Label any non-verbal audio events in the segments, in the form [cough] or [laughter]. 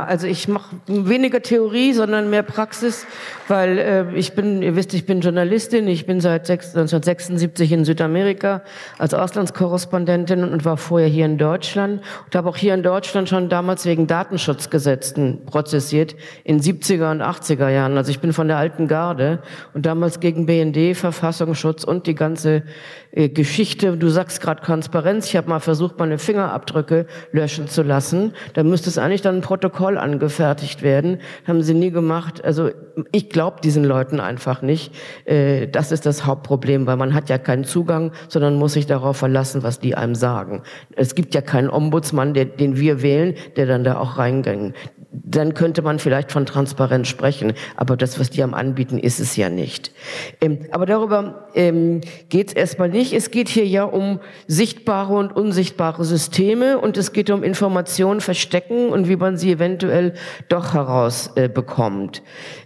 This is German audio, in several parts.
Also ich mache weniger Theorie, sondern mehr Praxis, weil äh, ich bin, ihr wisst, ich bin Journalistin. Ich bin seit 1976 in Südamerika als Auslandskorrespondentin und war vorher hier in Deutschland und habe auch hier in Deutschland schon damals wegen Datenschutzgesetzen prozessiert in 70er und 80er Jahren. Also ich bin von der alten Garde und damals gegen BND, Verfassungsschutz und die ganze äh, Geschichte. Du sagst gerade Transparenz. Ich habe mal versucht, meine Fingerabdrücke löschen zu lassen. Da müsste es eigentlich dann ein Protokoll angefertigt werden. Haben sie nie gemacht. Also ich glaube diesen Leuten einfach nicht. Äh, das ist das Hauptproblem, weil man hat ja keinen Zugang, sondern muss sich darauf verlassen, was die einem sagen. Es gibt ja keinen Ombudsmann, der, den wir wählen, der dann da auch reingeht dann könnte man vielleicht von Transparenz sprechen. Aber das, was die am anbieten, ist es ja nicht. Ähm, aber darüber ähm, geht es erstmal nicht. Es geht hier ja um sichtbare und unsichtbare Systeme und es geht um Informationen verstecken und wie man sie eventuell doch herausbekommt.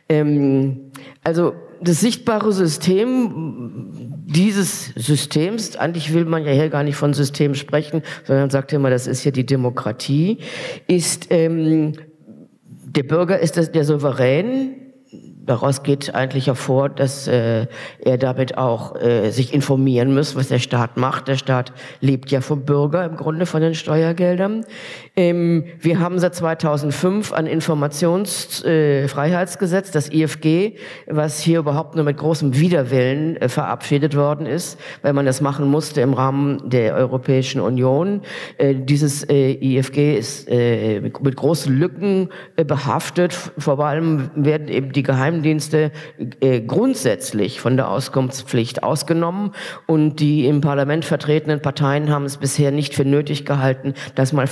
Äh, ähm, also das sichtbare System dieses Systems, eigentlich will man ja hier gar nicht von System sprechen, sondern sagt immer, das ist ja die Demokratie, ist ähm, der Bürger ist das, der Souverän, daraus geht eigentlich hervor, dass äh, er damit auch äh, sich informieren muss, was der Staat macht. Der Staat lebt ja vom Bürger im Grunde von den Steuergeldern. Ähm, wir haben seit 2005 ein Informationsfreiheitsgesetz, äh, das IFG, was hier überhaupt nur mit großem Widerwillen äh, verabschiedet worden ist, weil man das machen musste im Rahmen der Europäischen Union. Äh, dieses äh, IFG ist äh, mit, mit großen Lücken äh, behaftet. Vor allem werden eben die Geheim Geheimdienste grundsätzlich von der Auskunftspflicht ausgenommen und die im Parlament vertretenen Parteien haben es bisher nicht für nötig gehalten, das mal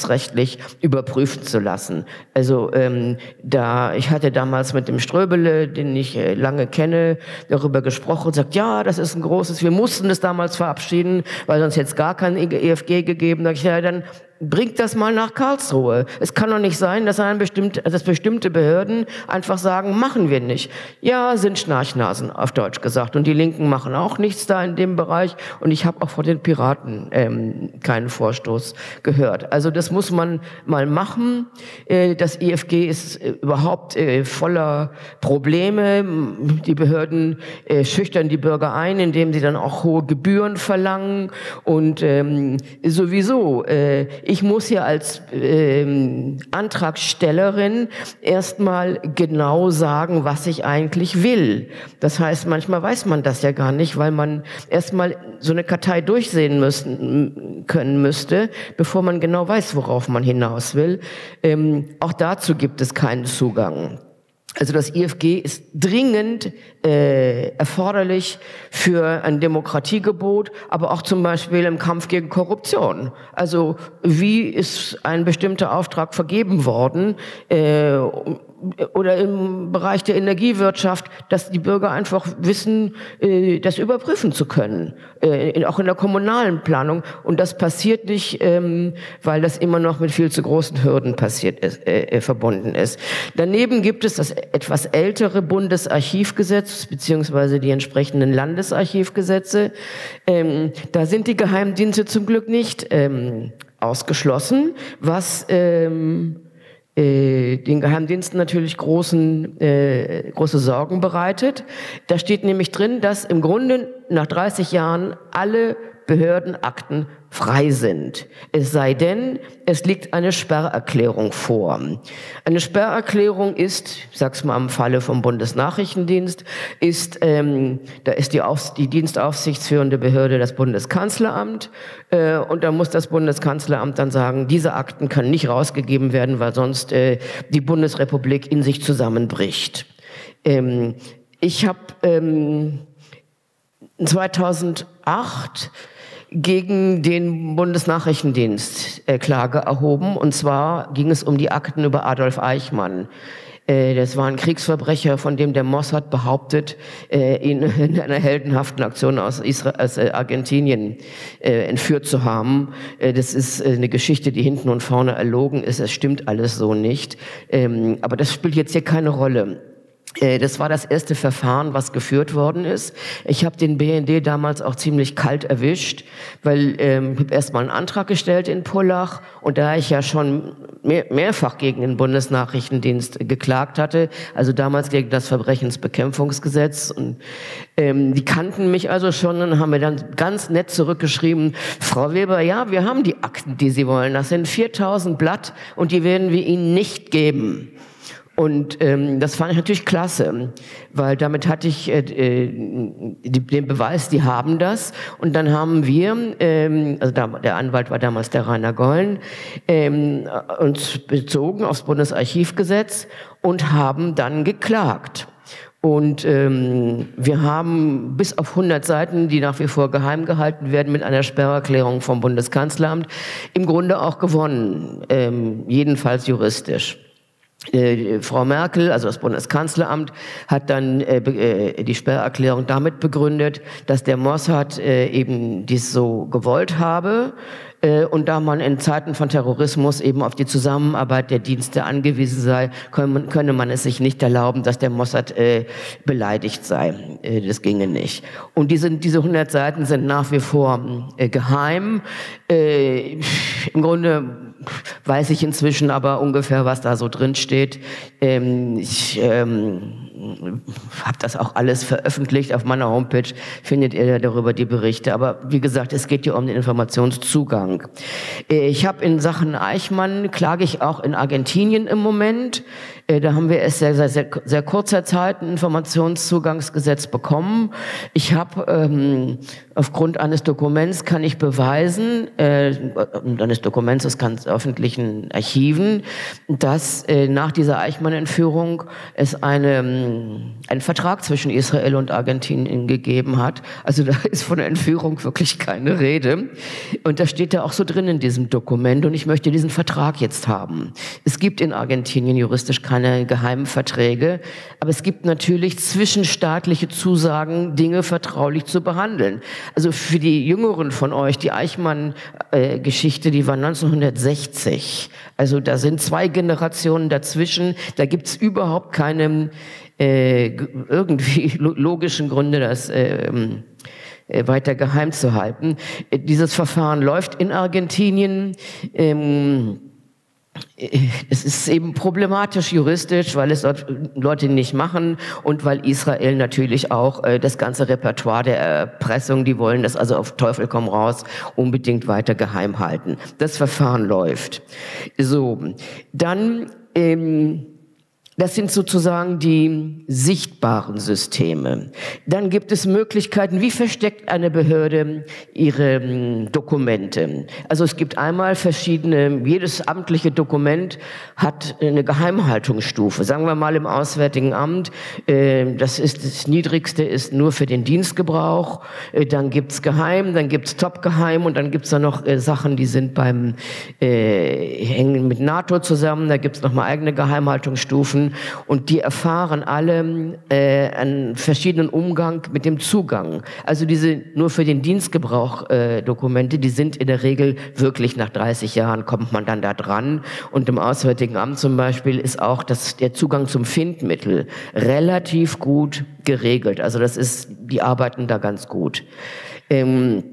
verfassungsrechtlich überprüfen zu lassen. Also ähm, da ich hatte damals mit dem Ströbele, den ich äh, lange kenne, darüber gesprochen und sagt, ja, das ist ein großes, wir mussten es damals verabschieden, weil sonst jetzt gar kein EFG gegeben. Da ich, ja, dann bringt das mal nach Karlsruhe. Es kann doch nicht sein, dass, ein bestimmt, dass bestimmte Behörden einfach sagen, machen wir nicht. Ja, sind Schnarchnasen, auf Deutsch gesagt. Und die Linken machen auch nichts da in dem Bereich. Und ich habe auch von den Piraten ähm, keinen Vorstoß gehört. Also das muss man mal machen. Äh, das IFG ist äh, überhaupt äh, voller Probleme. Die Behörden schüchtern die Bürger ein, indem sie dann auch hohe Gebühren verlangen. Und ähm, sowieso, äh, ich muss hier als ähm, Antragstellerin erstmal genau sagen, was ich eigentlich will. Das heißt, manchmal weiß man das ja gar nicht, weil man erstmal so eine Kartei durchsehen müssen, können müsste, bevor man genau weiß, worauf man hinaus will. Ähm, auch dazu gibt es keinen Zugang. Also das IFG ist dringend äh, erforderlich für ein Demokratiegebot, aber auch zum Beispiel im Kampf gegen Korruption. Also wie ist ein bestimmter Auftrag vergeben worden? Äh, oder im Bereich der Energiewirtschaft, dass die Bürger einfach wissen, äh, das überprüfen zu können, äh, auch in der kommunalen Planung. Und das passiert nicht, ähm, weil das immer noch mit viel zu großen Hürden passiert ist, äh, verbunden ist. Daneben gibt es das etwas ältere Bundesarchivgesetz beziehungsweise die entsprechenden Landesarchivgesetze. Ähm, da sind die Geheimdienste zum Glück nicht ähm, ausgeschlossen, was den Geheimdiensten natürlich großen, äh, große Sorgen bereitet. Da steht nämlich drin, dass im Grunde nach 30 Jahren alle Behördenakten frei sind. Es sei denn, es liegt eine Sperrerklärung vor. Eine Sperrerklärung ist, ich sag's mal im Falle vom Bundesnachrichtendienst, ist, ähm, da ist die, Aufs die dienstaufsichtsführende Behörde das Bundeskanzleramt äh, und da muss das Bundeskanzleramt dann sagen, diese Akten können nicht rausgegeben werden, weil sonst äh, die Bundesrepublik in sich zusammenbricht. Ähm, ich habe ähm, 2008 gegen den Bundesnachrichtendienst äh, Klage erhoben. Und zwar ging es um die Akten über Adolf Eichmann. Äh, das war ein Kriegsverbrecher, von dem der Mossad behauptet, äh, ihn [laughs] in einer heldenhaften Aktion aus, äh, Argentinien entführt zu haben. Das ist eine Geschichte, die hinten und vorne erlogen ist. Es stimmt alles so nicht. Ähm, aber das spielt jetzt hier keine Rolle. Äh, das war das erste Verfahren, was geführt worden ist. Ich habe den BND damals auch ziemlich kalt erwischt, weil ähm, ich habe erstmal einen Antrag gestellt in Pullach und da ich ja schon mehr, mehrfach gegen den Bundesnachrichtendienst geklagt hatte, also damals gegen das Verbrechensbekämpfungsgesetz und ähm, die kannten mich also schon und haben mir dann ganz nett zurückgeschrieben, Frau Weber, ja, wir haben die Akten, die Sie wollen. Das sind 4000 Blatt und die werden wir Ihnen nicht geben. Und ähm, das fand ich natürlich klasse, weil damit hatte ich äh, äh die, den Beweis, die haben das. Und dann haben wir, ähm, also da, der Anwalt war damals der Rainer Gollen, ähm, uns bezogen aufs Bundesarchivgesetz und haben dann geklagt. Und ähm, wir haben bis auf 100 Seiten, die nach wie vor geheim gehalten werden, mit einer Sperrerklärung vom Bundeskanzleramt im Grunde auch gewonnen, ähm, jedenfalls juristisch. Äh, Frau Merkel, also das Bundeskanzleramt, hat dann äh, äh, die Sperrerklärung damit begründet, dass der Mossad äh, eben dies so gewollt habe und da man in Zeiten von Terrorismus eben auf die Zusammenarbeit der Dienste angewiesen sei, könne, man es sich nicht erlauben, dass der Mossad äh, beleidigt sei. Äh, das ginge nicht. Und diese, diese 100 Seiten sind nach wie vor äh, geheim. Im Grunde weiß ich inzwischen aber ungefähr, was da so drin steht. Ähm, ich ähm, habe das auch alles veröffentlicht auf meiner Homepage, findet ihr darüber die Berichte. Aber wie gesagt, es geht hier um den Informationszugang. Ich habe in Sachen Eichmann, klage ich auch in Argentinien im Moment. Äh, da haben wir es sehr, sehr, sehr, sehr kurzer Zeit ein Informationszugangsgesetz bekommen. Ich habe ähm, aufgrund eines Dokuments kann ich beweisen, äh, eines Dokuments aus ganz öffentlichen Archiven, dass äh, nach dieser Eichmann-Entführung es eine, einen Vertrag zwischen Israel und Argentinien gegeben hat. Also da ist von Entführung wirklich keine Rede. Und das steht da auch so drin in diesem Dokument. Und ich möchte diesen Vertrag jetzt haben. Es gibt in Argentinien juristisch keine keine geheimen Verträge. Aber es gibt natürlich zwischenstaatliche Zusagen, Dinge vertraulich zu behandeln. Also für die Jüngeren von euch, die Eichmann-Geschichte, die war 1960. Also da sind zwei Generationen dazwischen. Da gibt's überhaupt keine äh, irgendwie [laughs] logischen Gründe, das äh, äh, weiter geheim zu halten. Dieses Verfahren läuft in Argentinien. Ähm, es ist eben problematisch juristisch, weil es dort Leute nicht machen und weil Israel natürlich auch das ganze Repertoire der Erpressung, die wollen das also auf Teufel komm raus unbedingt weiter geheim halten. Das Verfahren läuft. So, dann ähm, das sind sozusagen die sichtbaren Systeme. Dann gibt es Möglichkeiten, wie versteckt eine Behörde ihre hm, Dokumente. Also es gibt einmal verschiedene, jedes amtliche Dokument hat eine Geheimhaltungsstufe. Sagen wir mal im Auswärtigen Amt, äh, das ist das Niedrigste ist nur für den Dienstgebrauch. Äh, dann gibt's Geheim, dann gibt's Top-Geheim und dann gibt's da noch äh, Sachen, die sind beim hängen mit NATO zusammen. Da gibt's noch mal eigene Geheimhaltungsstufen und die erfahren alle äh, einen verschiedenen Umgang mit dem Zugang. Also diese nur für den Dienstgebrauch äh, Dokumente, die sind in der Regel wirklich nach 30 Jahren kommt man dann da dran und im Auswärtigen Amt zum Beispiel ist auch das, der Zugang zum Findmittel relativ gut geregelt. Also das ist, die arbeiten da ganz gut. Ähm,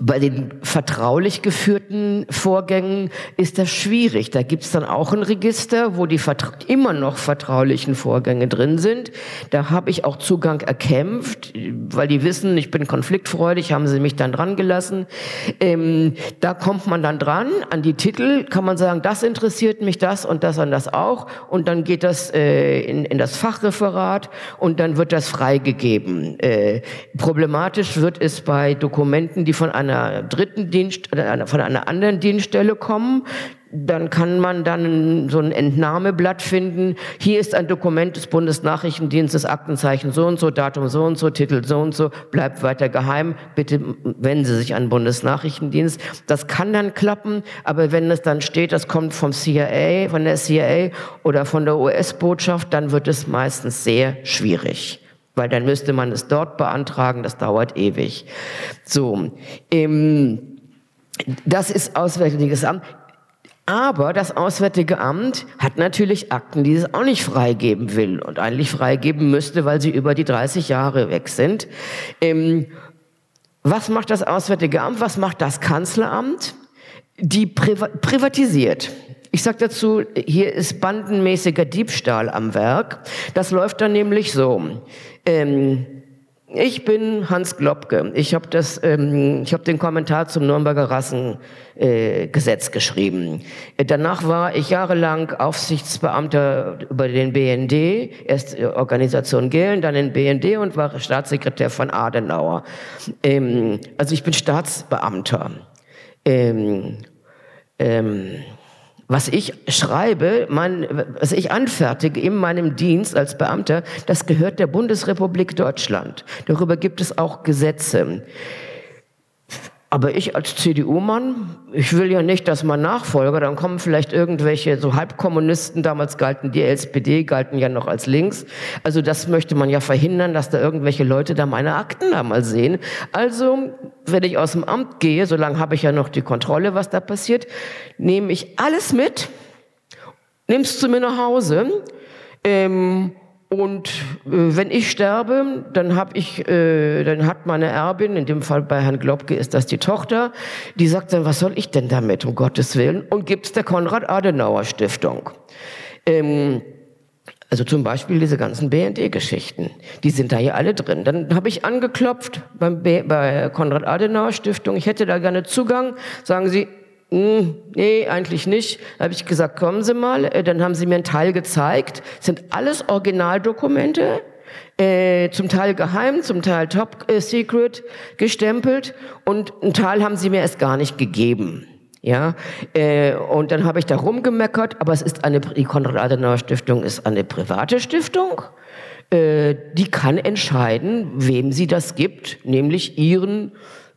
bei den vertraulich geführten Vorgängen ist das schwierig. Da gibt's dann auch ein Register, wo die immer noch vertraulichen Vorgänge drin sind. Da habe ich auch Zugang erkämpft, weil die wissen, ich bin konfliktfreudig, haben sie mich dann dran gelassen. Ähm, da kommt man dann dran, an die Titel kann man sagen, das interessiert mich, das und das und das auch. Und dann geht das äh, in, in das Fachreferat und dann wird das freigegeben. Äh, problematisch wird es bei Dokumenten, die von einer dritten Dienst, von einer anderen Dienststelle kommen. Dann kann man dann so ein Entnahmeblatt finden. Hier ist ein Dokument des Bundesnachrichtendienstes, Aktenzeichen so und so, Datum so und so, Titel so und so, bleibt weiter geheim. Bitte wenden Sie sich an den Bundesnachrichtendienst. Das kann dann klappen, aber wenn es dann steht, das kommt vom CIA, von der CIA oder von der US-Botschaft, dann wird es meistens sehr schwierig weil dann müsste man es dort beantragen, das dauert ewig. So, ähm, das ist Auswärtiges Amt. Aber das Auswärtige Amt hat natürlich Akten, die es auch nicht freigeben will und eigentlich freigeben müsste, weil sie über die 30 Jahre weg sind. Ähm, was macht das Auswärtige Amt? Was macht das Kanzleramt? Die priva privatisiert. Ich sage dazu, hier ist bandenmäßiger Diebstahl am Werk. Das läuft dann nämlich so. Ähm, ich bin Hans Globke. Ich habe ähm, habe den Kommentar zum Nürnberger Rassengesetz äh, geschrieben. Danach war ich jahrelang Aufsichtsbeamter über den BND, erst Organisation Gehlen, dann in BND und war Staatssekretär von Adenauer. Ähm, also ich bin Staatsbeamter. Ähm, ähm, was ich schreibe, mein, was ich anfertige in meinem Dienst als Beamter, das gehört der Bundesrepublik Deutschland. Darüber gibt es auch Gesetze. Aber ich als CDU-Mann, ich will ja nicht, dass mein Nachfolger, dann kommen vielleicht irgendwelche so Halbkommunisten, damals galten die SPD, galten ja noch als links. Also das möchte man ja verhindern, dass da irgendwelche Leute da meine Akten da mal sehen. Also, wenn ich aus dem Amt gehe, solange habe ich ja noch die Kontrolle, was da passiert, nehme ich alles mit, nimm's zu mir nach Hause, ähm, und äh, wenn ich sterbe, dann hab ich, äh, dann hat meine Erbin, in dem Fall bei Herrn Globke ist das die Tochter, die sagt dann, was soll ich denn damit, um Gottes Willen, und gibt's der Konrad-Adenauer-Stiftung. Ähm, also zum Beispiel diese ganzen BND-Geschichten, die sind da hier alle drin. Dann habe ich angeklopft beim B bei Konrad-Adenauer-Stiftung, ich hätte da gerne Zugang. Sagen sie, nee, eigentlich nicht. Da habe ich gesagt, kommen Sie mal. Äh, dann haben sie mir einen Teil gezeigt. Das sind alles Originaldokumente, äh, zum Teil geheim, zum Teil top äh, secret gestempelt und einen Teil haben sie mir erst gar nicht gegeben. Ja, und dann habe ich da rumgemeckert, aber es ist eine, die Konrad-Adenauer-Stiftung ist eine private Stiftung. Die kann entscheiden, wem sie das gibt, nämlich ihren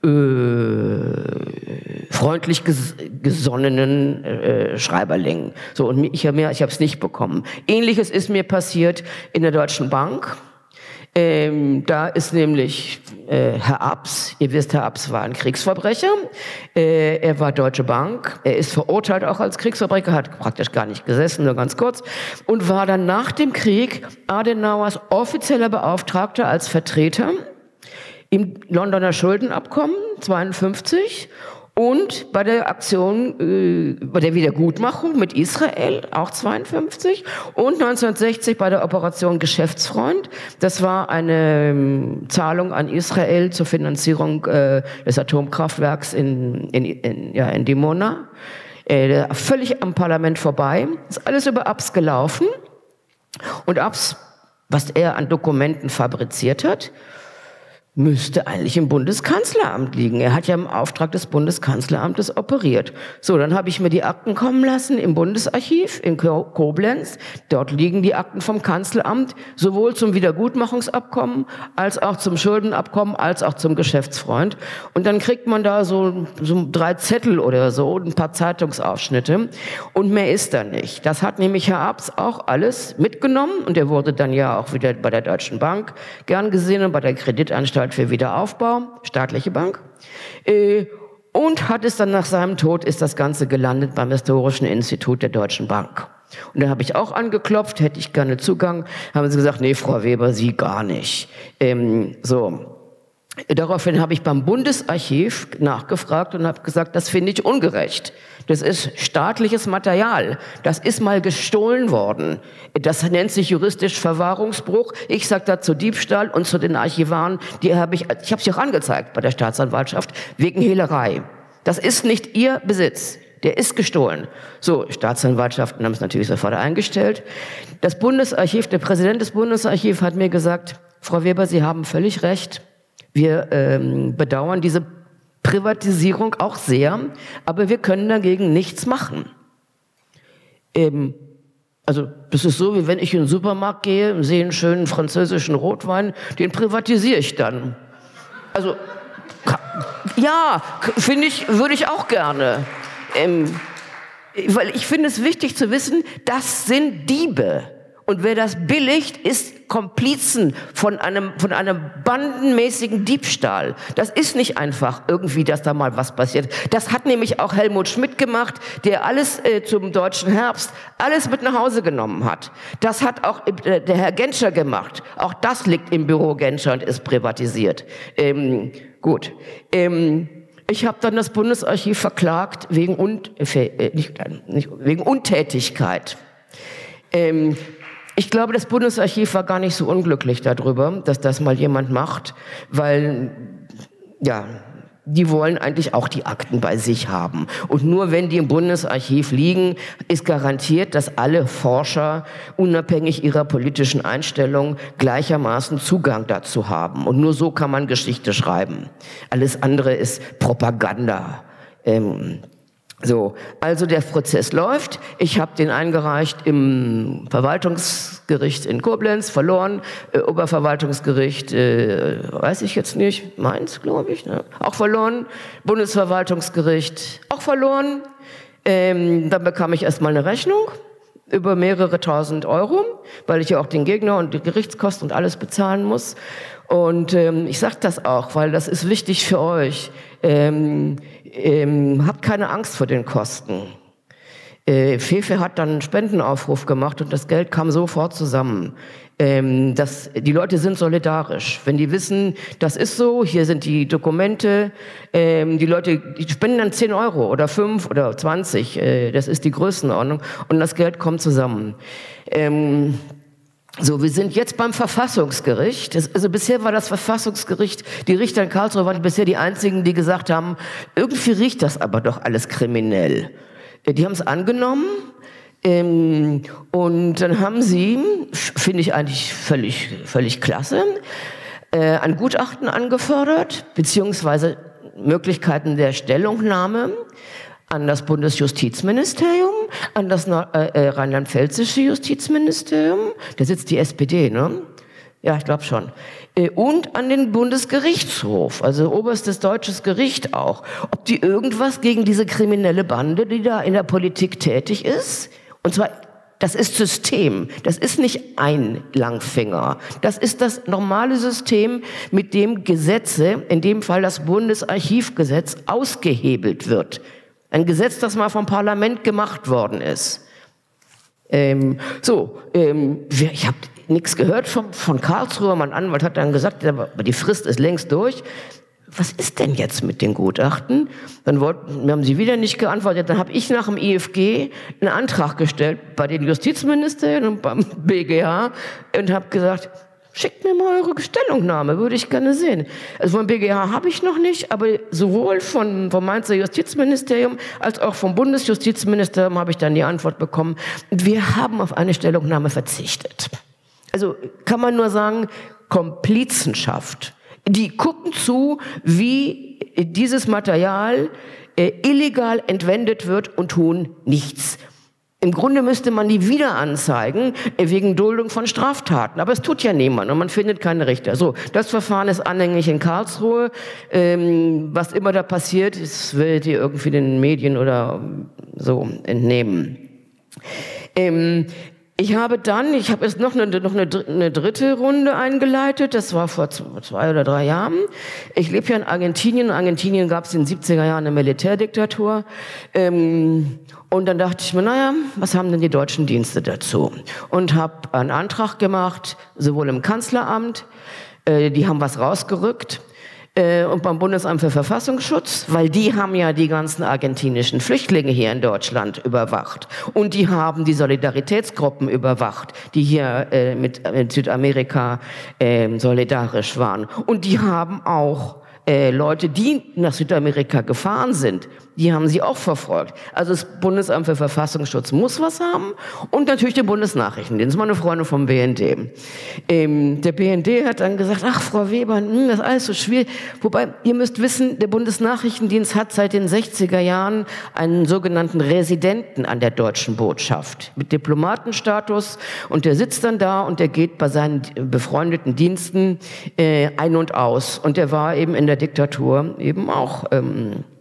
äh, freundlich ges gesonnenen äh, Schreiberlingen. So und ich habe mir, ich habe es nicht bekommen. Ähnliches ist mir passiert in der Deutschen Bank. Ähm, da ist nämlich äh, Herr Abs, ihr wisst, Herr Abs war ein Kriegsverbrecher. Äh, er war Deutsche Bank. Er ist verurteilt auch als Kriegsverbrecher, hat praktisch gar nicht gesessen, nur ganz kurz. Und war dann nach dem Krieg Adenauers offizieller Beauftragter als Vertreter im Londoner Schuldenabkommen 52 und bei der Aktion, äh, bei der Wiedergutmachung mit Israel, auch 52, und 1960 bei der Operation Geschäftsfreund. Das war eine ähm, Zahlung an Israel zur Finanzierung äh, des Atomkraftwerks in, in, in, ja, in Dimona. Äh, völlig am Parlament vorbei. Ist alles über Abs gelaufen. Und Abs, was er an Dokumenten fabriziert hat, müsste eigentlich im Bundeskanzleramt liegen. Er hat ja im Auftrag des Bundeskanzleramtes operiert. So, dann habe ich mir die Akten kommen lassen im Bundesarchiv in Koblenz. Dort liegen die Akten vom Kanzleramt, sowohl zum Wiedergutmachungsabkommen als auch zum Schuldenabkommen als auch zum Geschäftsfreund. Und dann kriegt man da so, so drei Zettel oder so, ein paar Zeitungsausschnitte und mehr ist da nicht. Das hat nämlich Herr Abs auch alles mitgenommen und er wurde dann ja auch wieder bei der Deutschen Bank gern gesehen und bei der Kreditanstalt Anstalt für Wiederaufbau, staatliche Bank. Äh, und hat es dann nach seinem Tod, ist das Ganze gelandet beim Historischen Institut der Deutschen Bank. Und da habe ich auch angeklopft, hätte ich gerne Zugang. Haben sie gesagt, nee, Frau Weber, Sie gar nicht. Ähm, so, Daraufhin habe ich beim Bundesarchiv nachgefragt und habe gesagt, das finde ich ungerecht. Das ist staatliches Material. Das ist mal gestohlen worden. Das nennt sich juristisch Verwahrungsbruch. Ich sage dazu Diebstahl und zu den Archivaren, die habe ich, ich habe sie auch angezeigt bei der Staatsanwaltschaft wegen Hehlerei. Das ist nicht ihr Besitz. Der ist gestohlen. So, Staatsanwaltschaften haben es natürlich sofort eingestellt. Das Bundesarchiv, der Präsident des Bundesarchivs hat mir gesagt, Frau Weber, Sie haben völlig recht. Wir ähm, bedauern diese Privatisierung auch sehr, aber wir können dagegen nichts machen. Ähm, also das ist so, wie wenn ich in den Supermarkt gehe und sehe einen schönen französischen Rotwein, den privatisiere ich dann. Also ja, finde ich, würde ich auch gerne. Ähm, weil ich finde es wichtig zu wissen, das sind Diebe. Und wer das billigt, ist Komplizen von einem, von einem bandenmäßigen Diebstahl. Das ist nicht einfach irgendwie, dass da mal was passiert. Das hat nämlich auch Helmut Schmidt gemacht, der alles äh, zum deutschen Herbst, alles mit nach Hause genommen hat. Das hat auch äh, der Herr Genscher gemacht. Auch das liegt im Büro Genscher und ist privatisiert. Ähm, gut. Ähm, ich habe dann das Bundesarchiv verklagt wegen, Un äh, nicht, nicht, wegen Untätigkeit. Ähm, ich glaube, das Bundesarchiv war gar nicht so unglücklich darüber, dass das mal jemand macht, weil, ja, die wollen eigentlich auch die Akten bei sich haben. Und nur wenn die im Bundesarchiv liegen, ist garantiert, dass alle Forscher unabhängig ihrer politischen Einstellung gleichermaßen Zugang dazu haben. Und nur so kann man Geschichte schreiben. Alles andere ist Propaganda. Ähm, so, also der Prozess läuft. Ich habe den eingereicht im Verwaltungsgericht in Koblenz, verloren. Äh, Oberverwaltungsgericht, äh, weiß ich jetzt nicht, Mainz, glaube ich, ne? auch verloren. Bundesverwaltungsgericht, auch verloren. Ähm, dann bekam ich erstmal eine Rechnung über mehrere tausend Euro, weil ich ja auch den Gegner und die Gerichtskosten und alles bezahlen muss. Und ähm, ich sage das auch, weil das ist wichtig für euch. Ähm, ähm, habt keine Angst vor den Kosten. Äh, Fefe hat dann einen Spendenaufruf gemacht und das Geld kam sofort zusammen. Ähm, das, die Leute sind solidarisch. Wenn die wissen, das ist so, hier sind die Dokumente, ähm, die Leute die spenden dann 10 Euro oder 5 oder 20, äh, das ist die Größenordnung und das Geld kommt zusammen. Ähm, so, wir sind jetzt beim Verfassungsgericht. Also bisher war das Verfassungsgericht, die Richter in Karlsruhe waren bisher die einzigen, die gesagt haben, irgendwie riecht das aber doch alles kriminell. Äh, die haben es angenommen ähm, und dann haben sie, finde ich eigentlich völlig, völlig klasse, äh, ein Gutachten angefordert, beziehungsweise Möglichkeiten der Stellungnahme an das Bundesjustizministerium, an das äh, äh, rheinland-pfälzische Justizministerium, da sitzt die SPD, ne? Ja, ich glaube schon. Äh, und an den Bundesgerichtshof, also oberstes deutsches Gericht auch, ob die irgendwas gegen diese kriminelle Bande, die da in der Politik tätig ist, und zwar das ist System. Das ist nicht ein Langfinger. Das ist das normale System, mit dem Gesetze, in dem Fall das Bundesarchivgesetz, ausgehebelt wird. Ein Gesetz, das mal vom Parlament gemacht worden ist. Ähm, so, ähm, ich habe nichts gehört von, von Karlsruhe. Mein Anwalt hat dann gesagt, aber die Frist ist längst durch. Was ist denn jetzt mit den Gutachten? Dann wollten, haben sie wieder nicht geantwortet. Dann habe ich nach dem IFG einen Antrag gestellt bei den Justizministerien und beim BGH und habe gesagt, Schickt mir mal eure Stellungnahme, würde ich gerne sehen. Also vom BGH habe ich noch nicht, aber sowohl von, vom Mainzer Justizministerium als auch vom Bundesjustizministerium habe ich dann die Antwort bekommen. Wir haben auf eine Stellungnahme verzichtet. Also kann man nur sagen, Komplizenschaft. Die gucken zu, wie dieses Material äh, illegal entwendet wird und tun nichts. Im Grunde müsste man die wieder anzeigen äh, wegen Duldung von Straftaten. Aber es tut ja niemand und man findet keine Richter. So, das Verfahren ist anhängig in Karlsruhe. Ähm, was immer da passiert, das werdet ihr irgendwie den Medien oder so entnehmen. Ähm, ich habe dann, ich habe jetzt noch eine, noch eine, eine, dritte Runde eingeleitet, das war vor zwei oder drei Jahren. Ich lebe ja in Argentinien. In Argentinien gab es in den 70er Jahren eine Militärdiktatur. Ähm, und dann dachte ich mir, naja, was haben denn die deutschen Dienste dazu? Und habe einen Antrag gemacht, sowohl im Kanzleramt, äh, die haben was rausgerückt, und beim Bundesamt für Verfassungsschutz, weil die haben ja die ganzen argentinischen Flüchtlinge hier in Deutschland überwacht. Und die haben die Solidaritätsgruppen überwacht, die hier äh, mit, mit Südamerika äh, solidarisch waren. Und die haben auch äh, Leute, die nach Südamerika gefahren sind, die haben sie auch verfolgt. Also das Bundesamt für Verfassungsschutz muss was haben und natürlich der Bundesnachrichtendienst, meine Freunde vom BND. Ähm, der BND hat dann gesagt, ach Frau Weber, hm, das ist alles so schwierig. Wobei, ihr müsst wissen, der Bundesnachrichtendienst hat seit den 60er Jahren einen sogenannten Residenten an der deutschen Botschaft mit Diplomatenstatus und der sitzt dann da und der geht bei seinen befreundeten Diensten äh, ein und aus. Und der war eben in der Diktatur eben auch... Ähm, äh,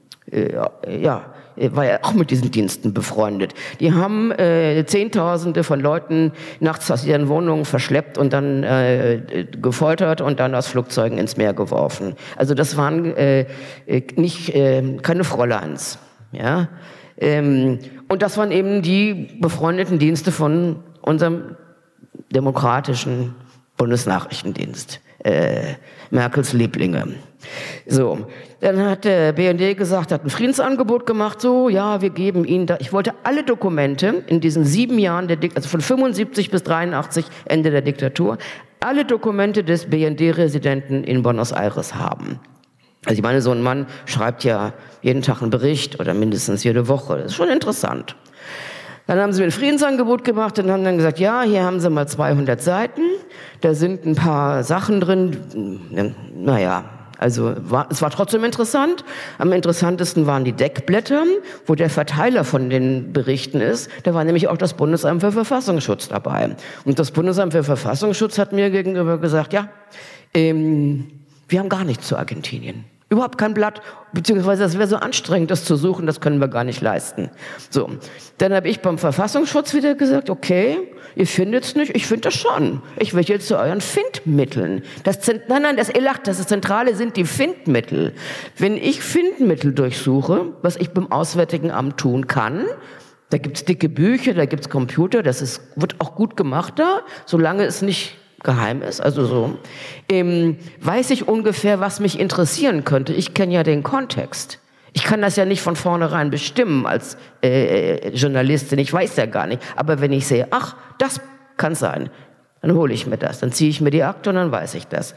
ja, war ja auch mit diesen Diensten befreundet. Die haben äh, Zehntausende von Leuten nachts aus ihren Wohnungen verschleppt und dann äh, gefoltert und dann aus Flugzeugen ins Meer geworfen. Also das waren äh, nicht äh, keine Fräuleins. Ja? Ähm, und das waren eben die befreundeten Dienste von unserem demokratischen Bundesnachrichtendienst, äh, Merkels Lieblinge. So, dann hat der BND gesagt, hat ein Friedensangebot gemacht, so, ja, wir geben Ihnen da, ich wollte alle Dokumente in diesen sieben Jahren der also von 75 bis 83, Ende der Diktatur, alle Dokumente des BND-Residenten in Buenos Aires haben. Also ich meine, so ein Mann schreibt ja jeden Tag einen Bericht oder mindestens jede Woche. Das ist schon interessant. Dann haben sie mir ein Friedensangebot gemacht und haben dann gesagt, ja, hier haben sie mal 200 Seiten, da sind ein paar Sachen drin, naja, also war, es war trotzdem interessant. Am interessantesten waren die Deckblätter, wo der Verteiler von den Berichten ist. Da war nämlich auch das Bundesamt für Verfassungsschutz dabei. Und das Bundesamt für Verfassungsschutz hat mir gegenüber gesagt, ja, ähm, wir haben gar nichts zu Argentinien. Überhaupt kein Blatt, beziehungsweise das wäre so anstrengend, das zu suchen, das können wir gar nicht leisten. So, dann habe ich beim Verfassungsschutz wieder gesagt, okay, ihr findet es nicht, ich finde das schon. Ich will jetzt zu euren Findmitteln. Das, nein, nein, das, ihr lacht, das Zentrale sind die Findmittel. Wenn ich Findmittel durchsuche, was ich beim Auswärtigen Amt tun kann, da gibt's dicke Bücher, da gibt's Computer, das ist, wird auch gut gemacht da, solange es nicht geheim ist, also so, ähm, weiß ich ungefähr, was mich interessieren könnte. Ich kenne ja den Kontext. Ich kann das ja nicht von vornherein bestimmen als äh, äh Journalistin. Ich weiß ja gar nicht. Aber wenn ich sehe, ach, das kann sein, dann hole ich mir das. Dann ziehe ich mir die Akte und dann weiß ich das.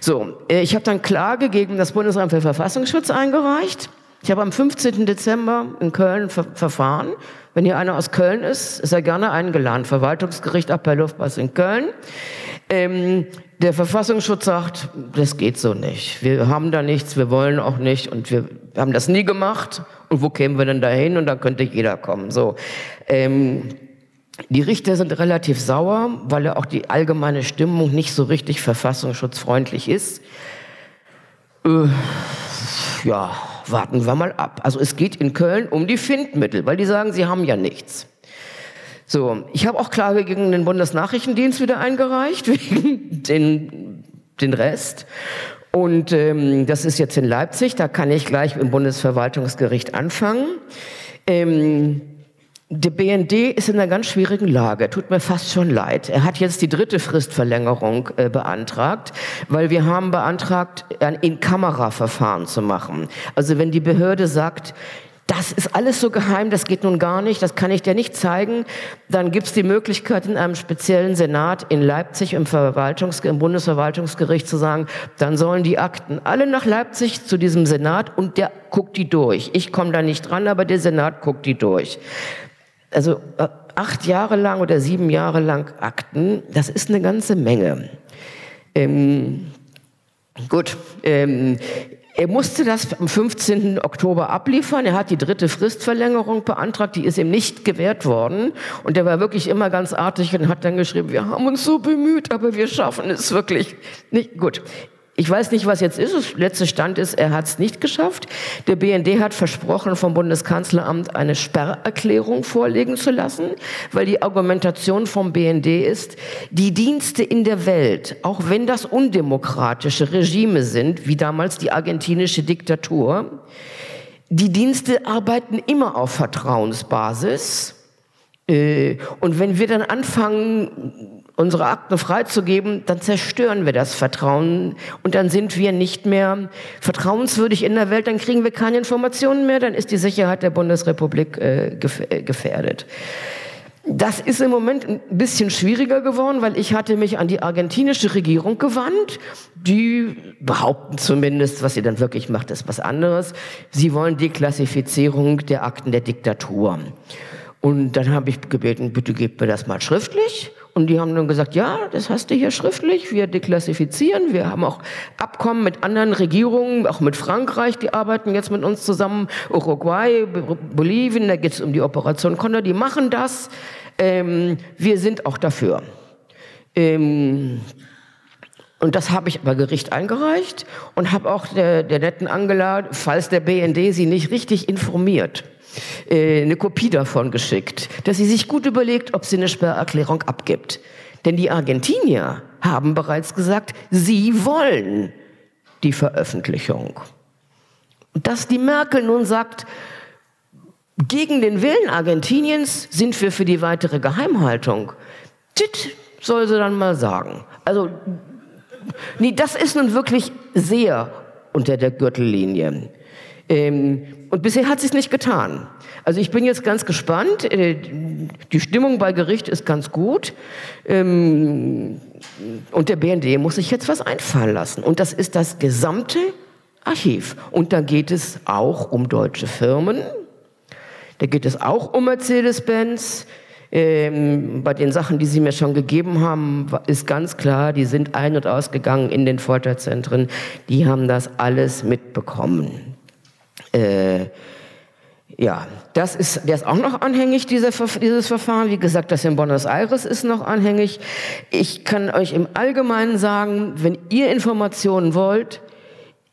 So, äh, ich habe dann Klage gegen das Bundesamt für Verfassungsschutz eingereicht. Ich habe am 15. Dezember in Köln ver verfahren. Wenn hier einer aus Köln ist, ist er gerne eingeladen. Verwaltungsgericht Appellhofpass in Köln. Ähm, der Verfassungsschutz sagt, das geht so nicht. Wir haben da nichts, wir wollen auch nicht und wir haben das nie gemacht. Und wo kämen wir denn dahin? Und da könnte jeder kommen. So. Ähm, die Richter sind relativ sauer, weil ja auch die allgemeine Stimmung nicht so richtig verfassungsschutzfreundlich ist. Äh, ja, warten wir mal ab. Also es geht in Köln um die Findmittel, weil die sagen, sie haben ja nichts. So, ich habe auch Klage gegen den Bundesnachrichtendienst wieder eingereicht, [laughs] wegen den, den Rest. Und ähm, das ist jetzt in Leipzig, da kann ich gleich im Bundesverwaltungsgericht anfangen. Ähm, der BND ist in einer ganz schwierigen Lage. Tut mir fast schon leid. Er hat jetzt die dritte Fristverlängerung äh, beantragt, weil wir haben beantragt, ein In-Kamera-Verfahren zu machen. Also wenn die Behörde sagt, das ist alles so geheim, das geht nun gar nicht, das kann ich dir nicht zeigen. Dann gibt es die Möglichkeit in einem speziellen Senat in Leipzig im, Verwaltungs im Bundesverwaltungsgericht zu sagen, dann sollen die Akten alle nach Leipzig zu diesem Senat und der guckt die durch. Ich komme da nicht dran, aber der Senat guckt die durch. Also äh, acht Jahre lang oder sieben Jahre lang Akten, das ist eine ganze Menge. Ähm, gut, ähm, er musste das am 15. Oktober abliefern. Er hat die dritte Fristverlängerung beantragt, die ist ihm nicht gewährt worden. Und er war wirklich immer ganz artig und hat dann geschrieben, wir haben uns so bemüht, aber wir schaffen es wirklich nicht. Gut. Ich weiß nicht, was jetzt ist. Das letzte Stand ist, er hat es nicht geschafft. Der BND hat versprochen, vom Bundeskanzleramt eine Sperrerklärung vorlegen zu lassen, weil die Argumentation vom BND ist, die Dienste in der Welt, auch wenn das undemokratische Regime sind, wie damals die argentinische Diktatur, die Dienste arbeiten immer auf Vertrauensbasis. Äh, und wenn wir dann anfangen, unsere Akten freizugeben, dann zerstören wir das Vertrauen und dann sind wir nicht mehr vertrauenswürdig in der Welt, dann kriegen wir keine Informationen mehr, dann ist die Sicherheit der Bundesrepublik äh, äh, gefährdet. Das ist im Moment ein bisschen schwieriger geworden, weil ich hatte mich an die argentinische Regierung gewandt. Die behaupten zumindest, was sie dann wirklich macht, ist was anderes. Sie wollen Deklassifizierung der Akten der Diktatur. Und dann habe ich gebeten, bitte gebt mir das mal schriftlich. Und die haben dann gesagt, ja, das hast du hier schriftlich, wir deklassifizieren, wir haben auch Abkommen mit anderen Regierungen, auch mit Frankreich, die arbeiten jetzt mit uns zusammen, Uruguay, Bolivien, da geht es um die Operation Condor, die machen das. Ähm, wir sind auch dafür. Ähm, Und das habe ich bei Gericht eingereicht und habe auch der, der netten Angela, falls der BND sie nicht richtig informiert, äh, eine Kopie davon geschickt, dass sie sich gut überlegt, ob sie eine Sperrerklärung abgibt. Denn die Argentinier haben bereits gesagt, sie wollen die Veröffentlichung. Dass die Merkel nun sagt, gegen den Willen Argentiniens sind wir für die weitere Geheimhaltung, das soll sie dann mal sagen. Also Nee, das ist nun wirklich sehr unter der Gürtellinie. Ähm, und bisher hat sie nicht getan. Also ich bin jetzt ganz gespannt. Äh, die Stimmung bei Gericht ist ganz gut. Ähm, und der BND muss sich jetzt was einfallen lassen. Und das ist das gesamte Archiv. Und da geht es auch um deutsche Firmen. Da geht es auch um Mercedes-Benz. Ähm, bei den Sachen, die Sie mir schon gegeben haben, ist ganz klar, die sind ein- und ausgegangen in den Folterzentren. Die haben das alles mitbekommen. Äh, ja, das ist, der ist auch noch anhängig, dieser, dieses Verfahren. Wie gesagt, das in Buenos Aires ist noch anhängig. Ich kann euch im Allgemeinen sagen, wenn ihr Informationen wollt,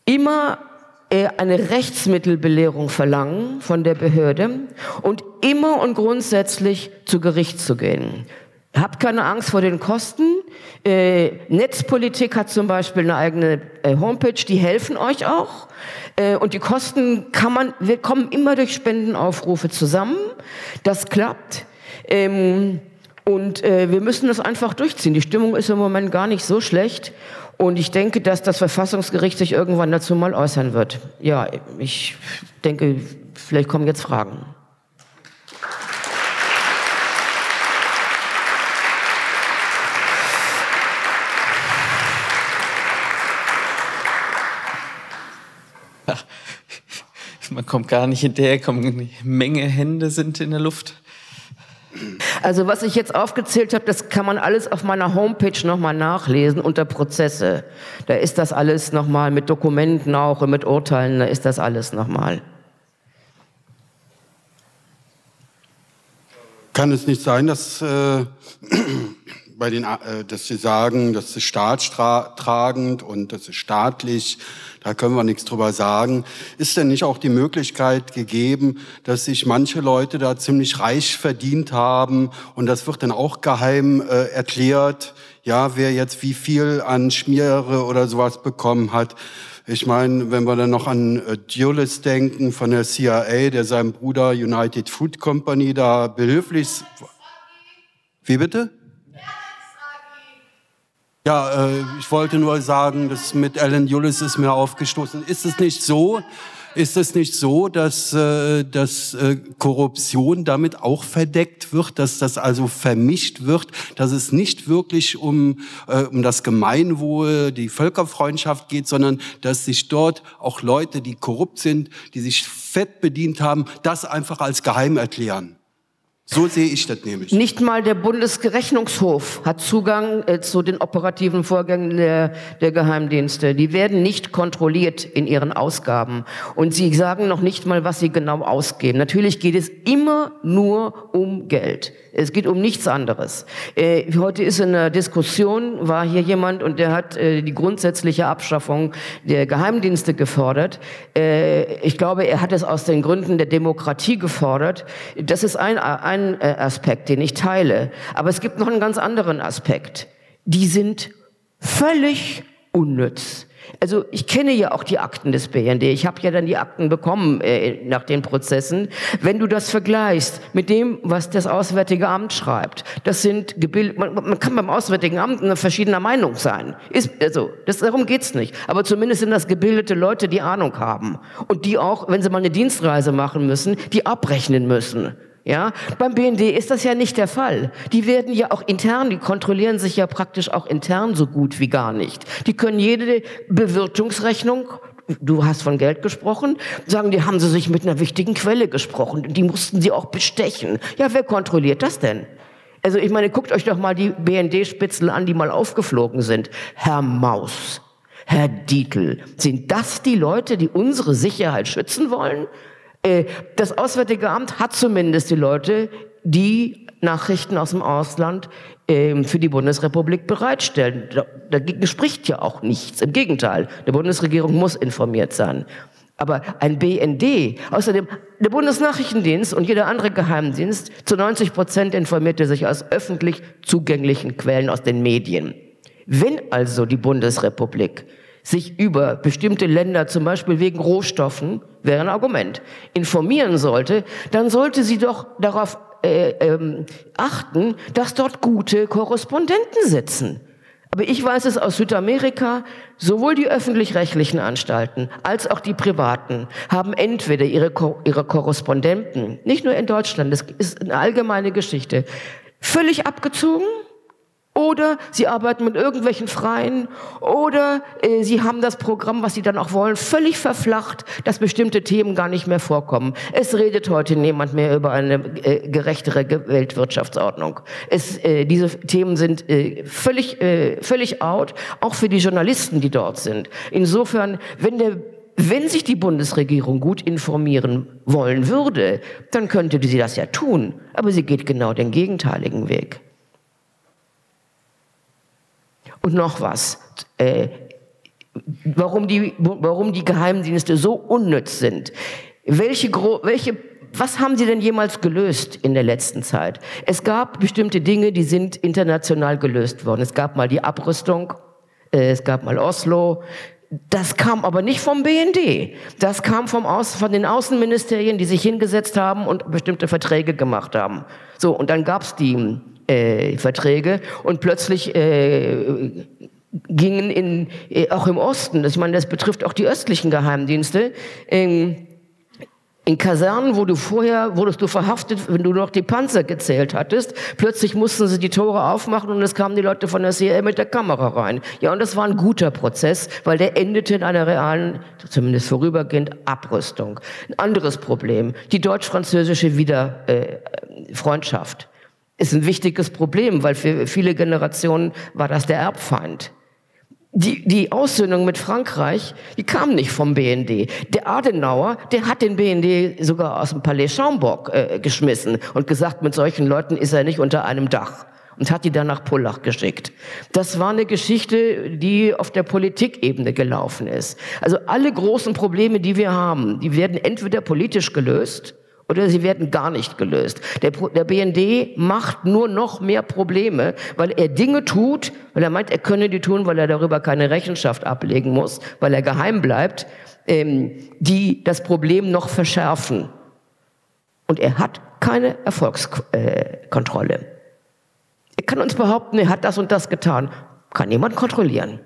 immer äh, eine Rechtsmittelbelehrung verlangen von der Behörde und immer und grundsätzlich zu Gericht zu gehen. Habt keine Angst vor den Kosten. Äh, Netzpolitik hat zum Beispiel eine eigene äh, Homepage, die helfen euch auch. Äh, und die Kosten kann man, wir kommen immer durch Spendenaufrufe zusammen. Das klappt. Ähm, und wir müssen das einfach durchziehen. Die Stimmung ist im Moment gar nicht so schlecht. Und ich denke, dass das Verfassungsgericht sich irgendwann dazu mal äußern wird. Ja, ich denke, vielleicht kommen jetzt Fragen. Man kommt gar nicht hinterher, eine Menge Hände sind in der Luft. Also was ich jetzt aufgezählt habe, das kann man alles auf meiner Homepage nochmal nachlesen unter Prozesse. Da ist das alles nochmal mit Dokumenten auch und mit Urteilen, da ist das alles nochmal. Kann es nicht sein, dass äh, bei den, äh, dass Sie sagen, das ist staatstragend und das ist staatlich, da können wir nichts drüber sagen. Ist denn nicht auch die Möglichkeit gegeben, dass sich manche Leute da ziemlich reich verdient haben und das wird dann auch geheim äh, erklärt, ja, wer jetzt wie viel an Schmiere oder sowas bekommen hat. Ich meine, wenn wir dann noch an äh, Dulles denken von der CIA, der seinem Bruder United Food Company da behilflich... Wie bitte? Ja, äh, ich wollte nur sagen, das mit Alan Dulles ist mir aufgestoßen. Ist es nicht so, ist es nicht so, dass, äh, dass äh, Korruption damit auch verdeckt wird, dass das also vermischt wird, dass es nicht wirklich um, äh, um das Gemeinwohl, die Völkerfreundschaft geht, sondern dass sich dort auch Leute, die korrupt sind, die sich fett bedient haben, das einfach als geheim erklären? So sehe ich das nämlich. Nicht mal der Bundesrechnungshof hat Zugang äh, zu den operativen Vorgängen der, der Geheimdienste. Die werden nicht kontrolliert in ihren Ausgaben. Und sie sagen noch nicht mal, was sie genau ausgeben. Natürlich geht es immer nur um Geld. Es geht um nichts anderes. Äh, heute ist in einer Diskussion, war hier jemand und der hat äh, die grundsätzliche Abschaffung der Geheimdienste gefordert. Äh, ich glaube, er hat es aus den Gründen der Demokratie gefordert. Das ist ein, ein äh, Aspekt, den ich teile. Aber es gibt noch einen ganz anderen Aspekt. Die sind völlig unnütz. Also ich kenne ja auch die Akten des BND. Ich habe ja dann die Akten bekommen äh, nach den Prozessen. Wenn du das vergleichst mit dem, was das Auswärtige Amt schreibt, das sind gebildet. Man, man, kann beim Auswärtigen Amt verschiedener Meinung sein. Ist also das, darum geht's nicht. Aber zumindest sind das gebildete Leute, die Ahnung haben und die auch, wenn sie mal eine Dienstreise machen müssen, die abrechnen müssen. Ja, beim BND ist das ja nicht der Fall. Die werden ja auch intern, die kontrollieren sich ja praktisch auch intern so gut wie gar nicht. Die können jede Bewirtungsrechnung du hast von Geld gesprochen, sagen, die haben sie sich mit einer wichtigen Quelle gesprochen, die mussten sie auch bestechen. Ja, wer kontrolliert das denn? Also ich meine, guckt euch doch mal die BND-Spitzel an, die mal aufgeflogen sind. Herr Maus, Herr Dietl, sind das die Leute, die unsere Sicherheit schützen wollen? Äh, das Auswärtige Amt hat zumindest die Leute, die Nachrichten aus dem Ausland ähm, für die Bundesrepublik bereitstellen. Dagegen spricht ja auch nichts. Im Gegenteil, die Bundesregierung muss informiert sein. Aber ein BND, außerdem der Bundesnachrichtendienst und jeder andere Geheimdienst, zu 90 Prozent informierte sich aus öffentlich zugänglichen Quellen aus den Medien. Wenn also die Bundesrepublik sich über bestimmte Länder, zum Beispiel wegen Rohstoffen, wäre ein Argument, informieren sollte, dann sollte sie doch darauf äh, ähm, achten, dass dort gute Korrespondenten sitzen. Aber ich weiß es aus Südamerika, sowohl die öffentlich-rechtlichen Anstalten als auch die privaten haben entweder ihre, ihre Korrespondenten, nicht nur in Deutschland, das ist eine allgemeine Geschichte, völlig abgezogen oder sie arbeiten mit irgendwelchen Freien oder äh, sie haben das Programm, was sie dann auch wollen, völlig verflacht, dass bestimmte Themen gar nicht mehr vorkommen. Es redet heute niemand mehr über eine äh, gerechtere Weltwirtschaftsordnung. Es, äh, diese Themen sind äh, völlig, äh, völlig out, auch für die Journalisten, die dort sind. Insofern, wenn der wenn sich die Bundesregierung gut informieren wollen würde, dann könnte sie das ja tun. Aber sie geht genau den gegenteiligen Weg. Und noch was. Äh, warum, die, warum die Geheimdienste so unnütz sind. Welche, welche, was haben sie denn jemals gelöst in der letzten Zeit? Es gab bestimmte Dinge, die sind international gelöst worden. Es gab mal die Abrüstung, äh, es gab mal Oslo, das kam aber nicht vom BND. Das kam vom Aus, von den Außenministerien, die sich hingesetzt haben und bestimmte Verträge gemacht haben. So, und dann gab's die äh, Verträge und plötzlich äh, gingen in, äh, auch im Osten, ich meine, das betrifft auch die östlichen Geheimdienste, ähm, in Kasernen, wo du vorher, wurdest du verhaftet, wenn du noch die Panzer gezählt hattest. Plötzlich mussten sie die Tore aufmachen und es kamen die Leute von der CIA mit der Kamera rein. Ja, und das war ein guter Prozess, weil der endete in einer realen, zumindest vorübergehend, Abrüstung. Ein anderes Problem, die deutsch-französische Wiederfreundschaft. Äh, ist ein wichtiges Problem, weil für viele Generationen war das der Erbfeind. Die, die Aussöhnung mit Frankreich, die kam nicht vom BND. Der Adenauer, der hat den BND sogar aus dem Palais Schaumburg äh, geschmissen und gesagt, mit solchen Leuten ist er nicht unter einem Dach und hat die dann nach Pullach geschickt. Das war eine Geschichte, die auf der Politikebene gelaufen ist. Also alle großen Probleme, die wir haben, die werden entweder politisch gelöst oder sie werden gar nicht gelöst. Der, der BND macht nur noch mehr Probleme, weil er Dinge tut, weil er meint, er könne die tun, weil er darüber keine Rechenschaft ablegen muss, weil er geheim bleibt, ähm, die das Problem noch verschärfen. Und er hat keine Erfolgskontrolle. Er kann uns behaupten, er hat das und das getan. Kann jemand kontrollieren.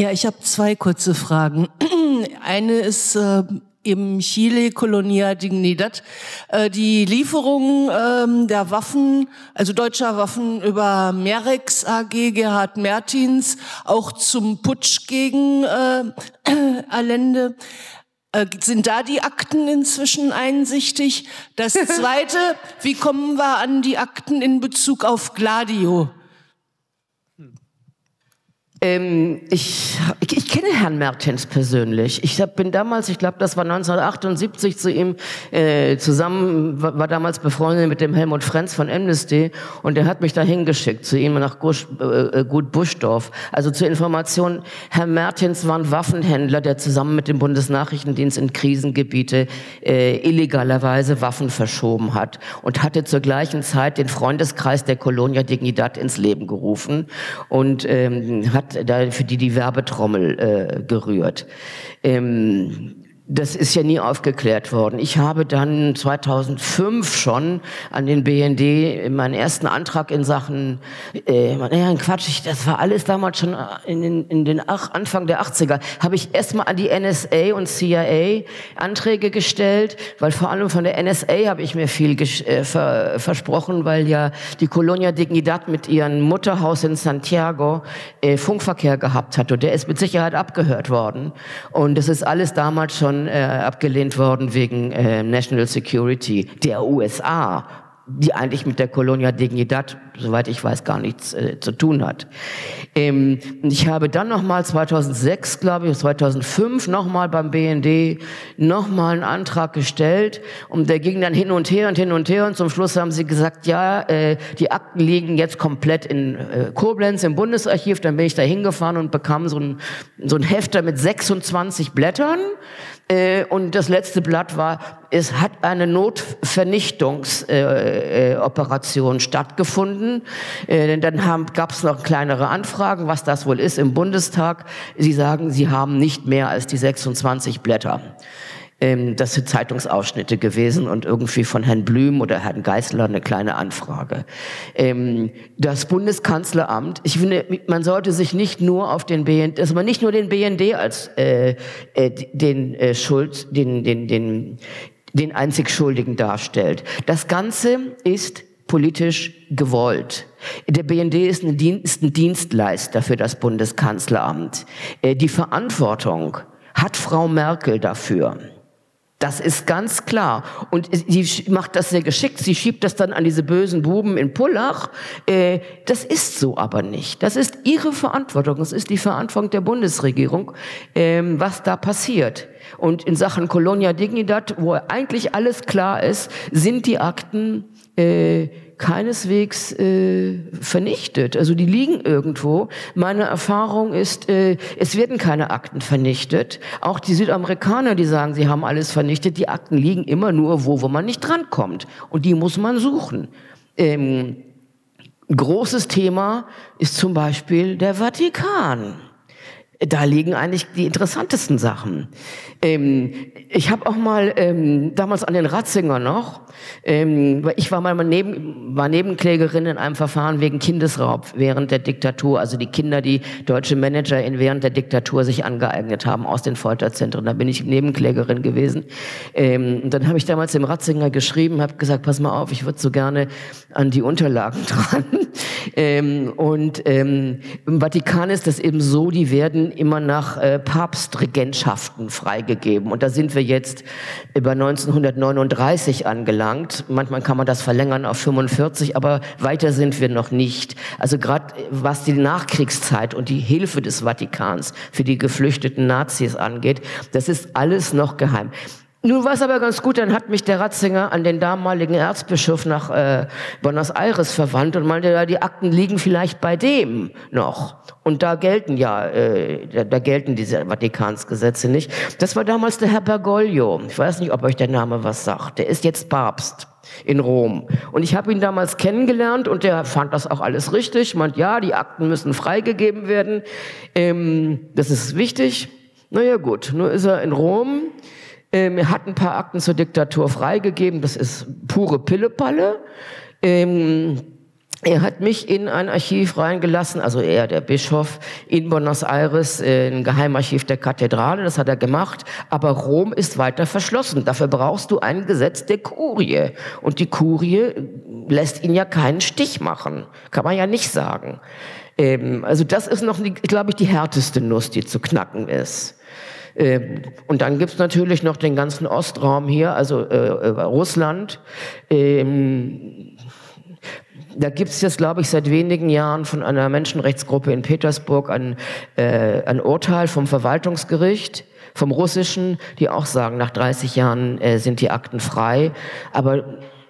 Ja, ich habe zwei kurze Fragen. [clears throat] Eine ist äh, im Chile Colonia Dignidad äh, die Lieferung ähm, der Waffen, also deutscher Waffen über Merex AG Gerhard Mertins, auch zum Putsch gegen äh, [clears throat] Allende. Äh, sind da die Akten inzwischen einsichtig? Das [laughs] Zweite, wie kommen wir an die Akten in Bezug auf Gladio? Ähm, ich, ich, ich, kenne Herrn Mertens persönlich. Ich hab, bin damals, ich glaube, das war 1978 zu ihm äh, zusammen, war, war, damals befreundet mit dem Helmut Frenz von Amnesty und der hat mich da hingeschickt zu ihm nach Gusch, äh, Gut Buschdorf. Also zur Information, Herr Mertens war ein Waffenhändler, der zusammen mit dem Bundesnachrichtendienst in Krisengebiete äh, illegalerweise Waffen verschoben hat und hatte zur gleichen Zeit den Freundeskreis der Colonia Dignidad ins Leben gerufen und ähm, hat hat da für die die Werbetrommel äh, gerührt. Ähm, das ist ja nie aufgeklärt worden. Ich habe dann 2005 schon an den BND meinen ersten Antrag in Sachen, äh, naja, Quatsch, ich, das war alles damals schon in den, in den ach, Anfang der 80er, habe ich erstmal an die NSA und CIA Anträge gestellt, weil vor allem von der NSA habe ich mir viel äh, ver versprochen, weil ja die Colonia Dignidad mit ihrem Mutterhaus in Santiago äh, Funkverkehr gehabt hat und der ist mit Sicherheit abgehört worden. Und das ist alles damals schon äh, abgelehnt worden wegen äh, National Security der USA die eigentlich mit der Colonia Dignidad, soweit ich weiß, gar nichts äh, zu tun hat. Ähm, ich habe dann nochmal 2006, glaube ich, 2005 nochmal beim BND nochmal einen Antrag gestellt und der ging dann hin und her und hin und her und zum Schluss haben sie gesagt, ja, äh, die Akten liegen jetzt komplett in äh, Koblenz im Bundesarchiv. Dann bin ich da hingefahren und bekam so ein, so ein Hefter mit 26 Blättern und das letzte Blatt war, es hat eine Notvernichtungsoperation äh, äh, stattgefunden. Äh, dann gab es noch kleinere Anfragen, was das wohl ist im Bundestag. Sie sagen, sie haben nicht mehr als die 26 Blätter. Ähm, das sind Zeitungsausschnitte gewesen und irgendwie von Herrn Blüm oder Herrn Geißler eine kleine Anfrage. Ähm, das Bundeskanzleramt, ich finde, man sollte sich nicht nur auf den BND, dass man nicht nur den BND als äh, äh, den äh, Schuld, den, den, den, den einzig Schuldigen darstellt. Das Ganze ist politisch gewollt. Der BND ist ein, Dienstleister für das Bundeskanzleramt. Äh, die Verantwortung hat Frau Merkel dafür. Das ist ganz klar. Und sie macht das sehr geschickt. Sie schiebt das dann an diese bösen Buben in Pullach. Äh, das ist so aber nicht. Das ist ihre Verantwortung. Das ist die Verantwortung der Bundesregierung, ähm, was da passiert. Und in Sachen Colonia Dignidad, wo eigentlich alles klar ist, sind die Akten äh, keineswegs äh, vernichtet. Also die liegen irgendwo. Meine Erfahrung ist, äh, es werden keine Akten vernichtet. Auch die Südamerikaner, die sagen, sie haben alles vernichtet, die Akten liegen immer nur wo, wo man nicht drankommt. Und die muss man suchen. Ähm, großes Thema ist zum Beispiel der Vatikan. Da liegen eigentlich die interessantesten Sachen. Ähm, ich habe auch mal ähm, damals an den Ratzinger noch, ähm, ich war mal neben, war Nebenklägerin in einem Verfahren wegen Kindesraub während der Diktatur, also die Kinder, die deutsche Manager in während der Diktatur sich angeeignet haben aus den Folterzentren. Da bin ich Nebenklägerin gewesen. Ähm, und dann habe ich damals dem Ratzinger geschrieben, habe gesagt, pass mal auf, ich würde so gerne an die Unterlagen [laughs] dran. ähm, und ähm, im Vatikan ist das eben so, die werden immer nach äh, Papstregentschaften freigegeben. Und da sind wir jetzt über 1939 angelangt. Manchmal kann man das verlängern auf 45, aber weiter sind wir noch nicht. Also gerade was die Nachkriegszeit und die Hilfe des Vatikans für die geflüchteten Nazis angeht, das ist alles noch geheim. Nun war es aber ganz gut, dann hat mich der Ratzinger an den damaligen Erzbischof nach äh, Buenos Aires verwandt und meinte, ja, die Akten liegen vielleicht bei dem noch. Und da gelten ja, äh, da, da gelten diese Vatikansgesetze nicht. Das war damals der Herr Bergoglio. Ich weiß nicht, ob euch der Name was sagt. Der ist jetzt Papst in Rom. Und ich habe ihn damals kennengelernt und der fand das auch alles richtig. Meint, ja, die Akten müssen freigegeben werden. Ähm, das ist wichtig. Naja gut, nur ist er in Rom ähm, er hat ein paar Akten zur Diktatur freigegeben. Das ist pure Pillepalle. Ähm, er hat mich in ein Archiv reingelassen, also er, der Bischof, in Buenos Aires, äh, ein Geheimarchiv der Kathedrale, das hat er gemacht. Aber Rom ist weiter verschlossen. Dafür brauchst du ein Gesetz der Kurie. Und die Kurie lässt ihn ja keinen Stich machen. Kann man ja nicht sagen. Ähm, also das ist noch, glaube ich, die härteste Nuss, die zu knacken ist. Ähm, und dann gibt's natürlich noch den ganzen Ostraum hier, also äh, äh Russland. Ähm, da gibt's jetzt, glaube ich, seit wenigen Jahren von einer Menschenrechtsgruppe in Petersburg ein, äh, ein Urteil vom Verwaltungsgericht, vom russischen, die auch sagen, nach 30 Jahren äh, sind die Akten frei. Aber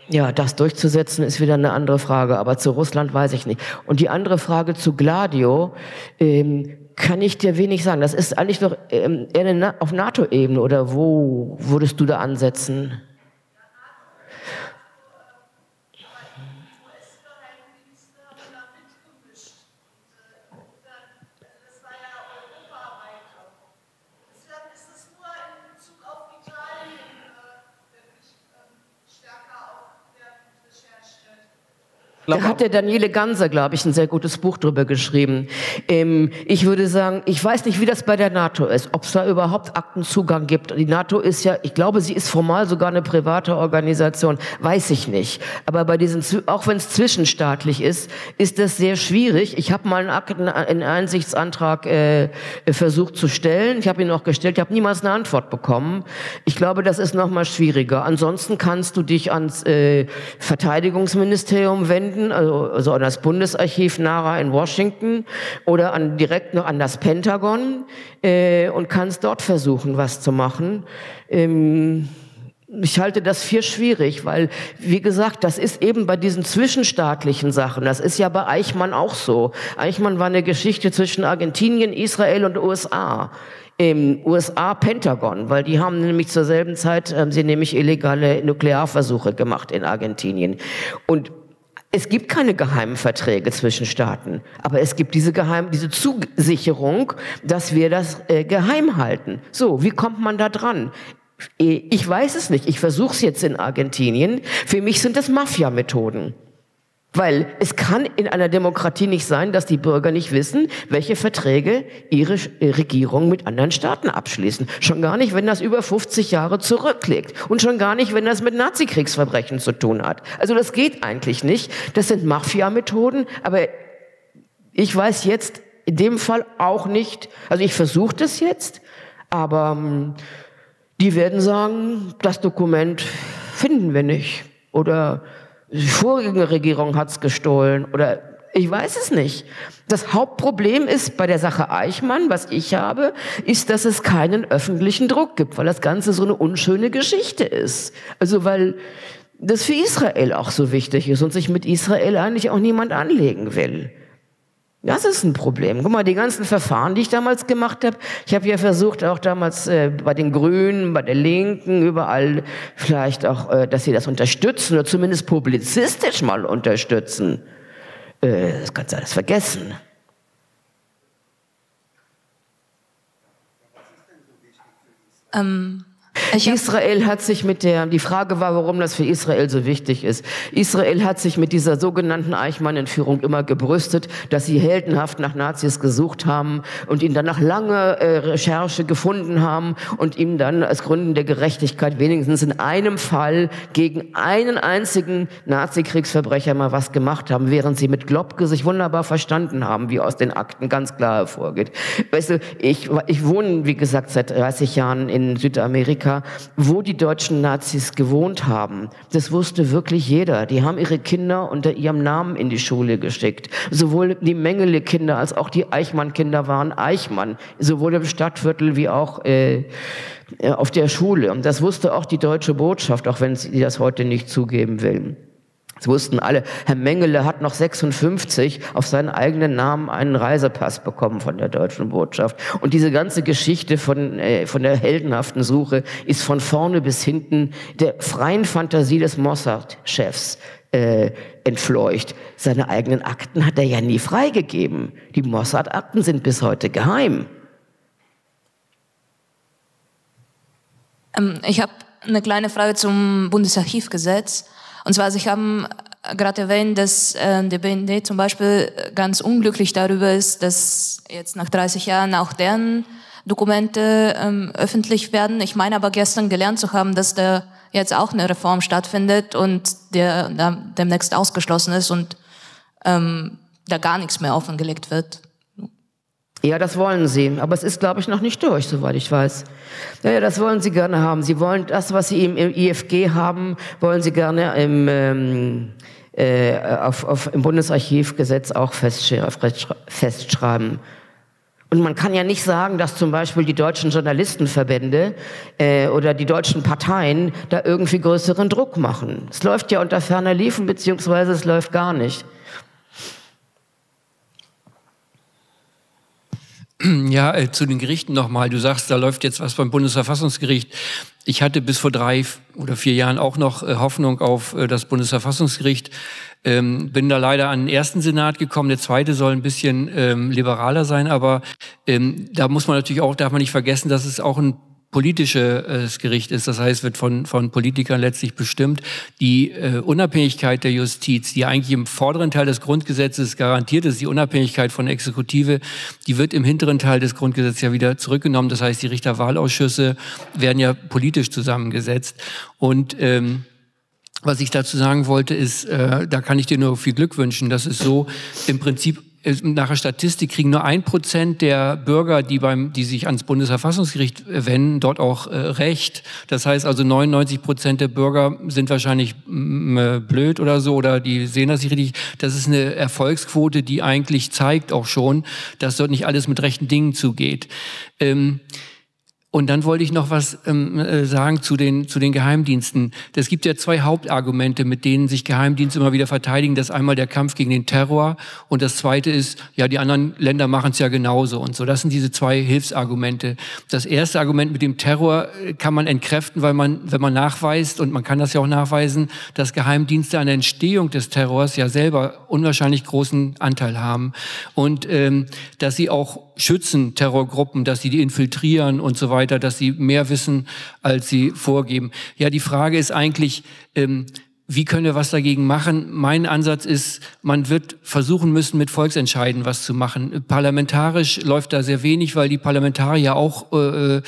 ja, das durchzusetzen ist wieder eine andere Frage. Aber zu Russland weiß ich nicht. Und die andere Frage zu Gladio. Ähm, kann ich dir wenig sagen. Das ist eigentlich doch ähm, eher auf NATO-Ebene oder wo würdest du da ansetzen? Da hat der Daniele Ganser, glaube ich, ein sehr gutes Buch drüber geschrieben. Ähm, ich würde sagen, ich weiß nicht, wie das bei der NATO ist, ob es da überhaupt Aktenzugang gibt. Die NATO ist ja, ich glaube, sie ist formal sogar eine private Organisation, weiß ich nicht. Aber bei diesen, auch wenn es zwischenstaatlich ist, ist das sehr schwierig. Ich habe mal einen, Akten, einen Einsichtsantrag äh, versucht zu stellen. Ich habe ihn auch gestellt, ich habe niemals eine Antwort bekommen. Ich glaube, das ist noch mal schwieriger. Ansonsten kannst du dich ans äh, Verteidigungsministerium wenden Washington, also, also an das Bundesarchiv NARA in Washington oder an, direkt noch an das Pentagon äh, und kannst dort versuchen, was zu machen. Ähm, ich halte das für schwierig, weil, wie gesagt, das ist eben bei diesen zwischenstaatlichen Sachen, das ist ja bei Eichmann auch so. Eichmann war eine Geschichte zwischen Argentinien, Israel und USA im USA-Pentagon, weil die haben nämlich zur selben Zeit, haben sie nämlich illegale Nuklearversuche gemacht in Argentinien. Und es gibt keine geheimen Verträge zwischen Staaten, aber es gibt diese geheim, diese Zusicherung, dass wir das äh, geheim halten. So, wie kommt man da dran? Ich weiß es nicht. Ich versuche es jetzt in Argentinien. Für mich sind das Mafia-Methoden. Weil es kann in einer Demokratie nicht sein, dass die Bürger nicht wissen, welche Verträge ihre Regierung mit anderen Staaten abschließen. Schon gar nicht, wenn das über 50 Jahre zurückliegt. Und schon gar nicht, wenn das mit Nazi-Kriegsverbrechen zu tun hat. Also das geht eigentlich nicht. Das sind Mafia-Methoden. Aber ich weiß jetzt in dem Fall auch nicht, also ich versuche das jetzt, aber ähm, die werden sagen, das Dokument finden wir nicht. Oder die vorige Regierung hat's gestohlen oder ich weiß es nicht. Das Hauptproblem ist bei der Sache Eichmann, was ich habe, ist, dass es keinen öffentlichen Druck gibt, weil das Ganze so eine unschöne Geschichte ist. Also weil das für Israel auch so wichtig ist und sich mit Israel eigentlich auch niemand anlegen will. Das ist ein Problem. Guck mal, die ganzen Verfahren, die ich damals gemacht habe, ich habe ja versucht, auch damals äh, bei den Grünen, bei der Linken, überall vielleicht auch, äh, dass sie das unterstützen oder zumindest publizistisch mal unterstützen. Äh, das kannst du alles vergessen. Ähm, Israel hat sich mit der, die Frage war, warum das für Israel so wichtig ist. Israel hat sich mit dieser sogenannten Eichmann-Entführung immer gebrüstet, dass sie heldenhaft nach Nazis gesucht haben und ihn dann nach langer äh, Recherche gefunden haben und ihm dann als Gründen der Gerechtigkeit wenigstens in einem Fall gegen einen einzigen Nazi-Kriegsverbrecher mal was gemacht haben, während sie mit Globke sich wunderbar verstanden haben, wie aus den Akten ganz klar hervorgeht. Weißt du, ich, ich wohne, wie gesagt, seit 30 Jahren in Südamerika Wo die deutschen Nazis gewohnt haben. Das wusste wirklich jeder. Die haben ihre Kinder unter ihrem Namen in die Schule geschickt. Sowohl die Mengele-Kinder als auch die Eichmann-Kinder waren Eichmann. Sowohl im Stadtviertel wie auch äh, auf der Schule. Und das wusste auch die deutsche Botschaft, auch wenn sie das heute nicht zugeben will. Das wussten alle. Herr Mengele hat noch 56 auf seinen eigenen Namen einen Reisepass bekommen von der deutschen Botschaft. Und diese ganze Geschichte von, äh, von der heldenhaften Suche ist von vorne bis hinten der freien Fantasie des Mossad-Chefs äh, entfleucht. Seine eigenen Akten hat er ja nie freigegeben. Die Mossad-Akten sind bis heute geheim. Ähm, ich habe eine kleine Frage zum Bundesarchivgesetz. Und zwar, Sie haben gerade erwähnt, dass äh, der BND zum Beispiel ganz unglücklich darüber ist, dass jetzt nach 30 Jahren auch deren Dokumente ähm, öffentlich werden. Ich meine aber gestern gelernt zu haben, dass da jetzt auch eine Reform stattfindet und der, der demnächst ausgeschlossen ist und ähm, da gar nichts mehr offengelegt wird. Ja, das wollen sie. Aber es ist, glaube ich, noch nicht durch, soweit ich weiß. Ja, das wollen sie gerne haben. Sie wollen das, was sie im, im IFG haben, wollen sie gerne im, ähm, äh, auf, auf, im Bundesarchivgesetz auch festschreiben. Und man kann ja nicht sagen, dass zum Beispiel die deutschen Journalistenverbände äh, oder die deutschen Parteien da irgendwie größeren Druck machen. Es läuft ja unter ferner Liefen, beziehungsweise es läuft gar nicht. [clears throat] Ja, äh, zu den Gerichten nochmal. Du sagst, da läuft jetzt was beim Bundesverfassungsgericht. Ich hatte bis vor drei oder vier Jahren auch noch äh, Hoffnung auf äh, das Bundesverfassungsgericht. Ähm, bin da leider an den ersten Senat gekommen. Der zweite soll ein bisschen ähm, liberaler sein, aber ähm, da muss man natürlich auch, darf man nicht vergessen, dass es auch ein politisches Gericht ist, das heißt, wird von, von Politikern letztlich bestimmt. Die äh, Unabhängigkeit der Justiz, die eigentlich im vorderen Teil des Grundgesetzes garantiert ist, die Unabhängigkeit von Exekutive, die wird im hinteren Teil des Grundgesetzes ja wieder zurückgenommen. Das heißt, die Richterwahlausschüsse werden ja politisch zusammengesetzt. Und ähm, was ich dazu sagen wollte, ist, äh, da kann ich dir nur viel Glück wünschen. Das ist so im Prinzip nach der Statistik kriegen nur ein Prozent der Bürger, die beim, die sich ans Bundesverfassungsgericht wenden, dort auch äh, Recht. Das heißt also 99 Prozent der Bürger sind wahrscheinlich mm, äh, blöd oder so oder die sehen das nicht richtig. Das ist eine Erfolgsquote, die eigentlich zeigt auch schon, dass dort nicht alles mit rechten Dingen zugeht. Ähm, und dann wollte ich noch was ähm, äh, sagen zu den, zu den Geheimdiensten. Es gibt ja zwei Hauptargumente, mit denen sich Geheimdienste immer wieder verteidigen. Das einmal der Kampf gegen den Terror und das zweite ist, ja, die anderen Länder machen es ja genauso und so. Das sind diese zwei Hilfsargumente. Das erste Argument mit dem Terror äh, kann man entkräften, weil man, wenn man nachweist, und man kann das ja auch nachweisen, dass Geheimdienste an der Entstehung des Terrors ja selber unwahrscheinlich großen Anteil haben und ähm, dass sie auch schützen, Terrorgruppen, dass sie die infiltrieren und so weiter, dass sie mehr wissen, als sie vorgeben. Ja, die Frage ist eigentlich, ähm, wie können wir was dagegen machen? Mein Ansatz ist, man wird versuchen müssen, mit Volksentscheiden was zu machen. Parlamentarisch läuft da sehr wenig, weil die Parlamentarier auch äh, äh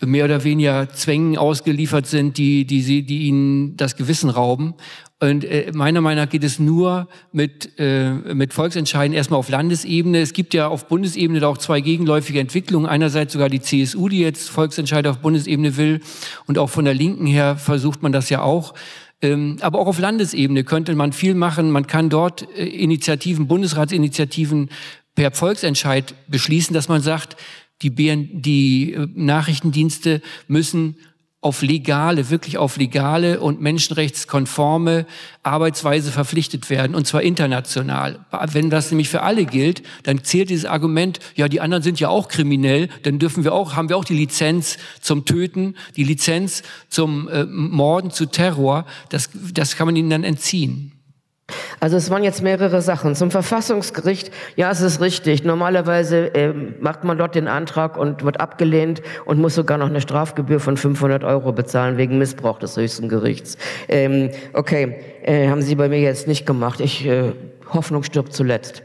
mehr oder weniger Zwängen ausgeliefert sind, die, die, sie, die ihnen das Gewissen rauben. Und äh, meiner Meinung nach geht es nur mit, äh, mit Volksentscheiden erstmal auf Landesebene. Es gibt ja auf Bundesebene da auch zwei gegenläufige Entwicklungen. Einerseits sogar die CSU, die jetzt Volksentscheide auf Bundesebene will. Und auch von der Linken her versucht man das ja auch. Ähm, aber auch auf Landesebene könnte man viel machen. Man kann dort äh, Initiativen, Bundesratsinitiativen per Volksentscheid beschließen, dass man sagt, die, BN, die äh, Nachrichtendienste müssen auf legale, wirklich auf legale und menschenrechtskonforme Arbeitsweise verpflichtet werden, und zwar international. Wenn das nämlich für alle gilt, dann zählt dieses Argument, ja, die anderen sind ja auch kriminell, dann dürfen wir auch, haben wir auch die Lizenz zum Töten, die Lizenz zum äh, Morden, zu Terror, das, das kann man ihnen dann entziehen. Also es waren jetzt mehrere Sachen. Zum Verfassungsgericht, ja, es ist richtig. Normalerweise äh, macht man dort den Antrag und wird abgelehnt und muss sogar noch eine Strafgebühr von 500 Euro bezahlen wegen Missbrauch des höchsten Gerichts. Ähm, okay, äh, haben Sie bei mir jetzt nicht gemacht. Ich äh, Hoffnung stirbt zuletzt.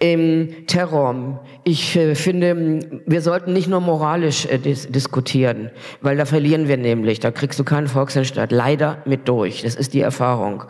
Ähm, Terror. Ich äh, finde, wir sollten nicht nur moralisch äh, dis diskutieren, weil da verlieren wir nämlich. Da kriegst du keinen Volksentscheid leider mit durch. Das ist die Erfahrung.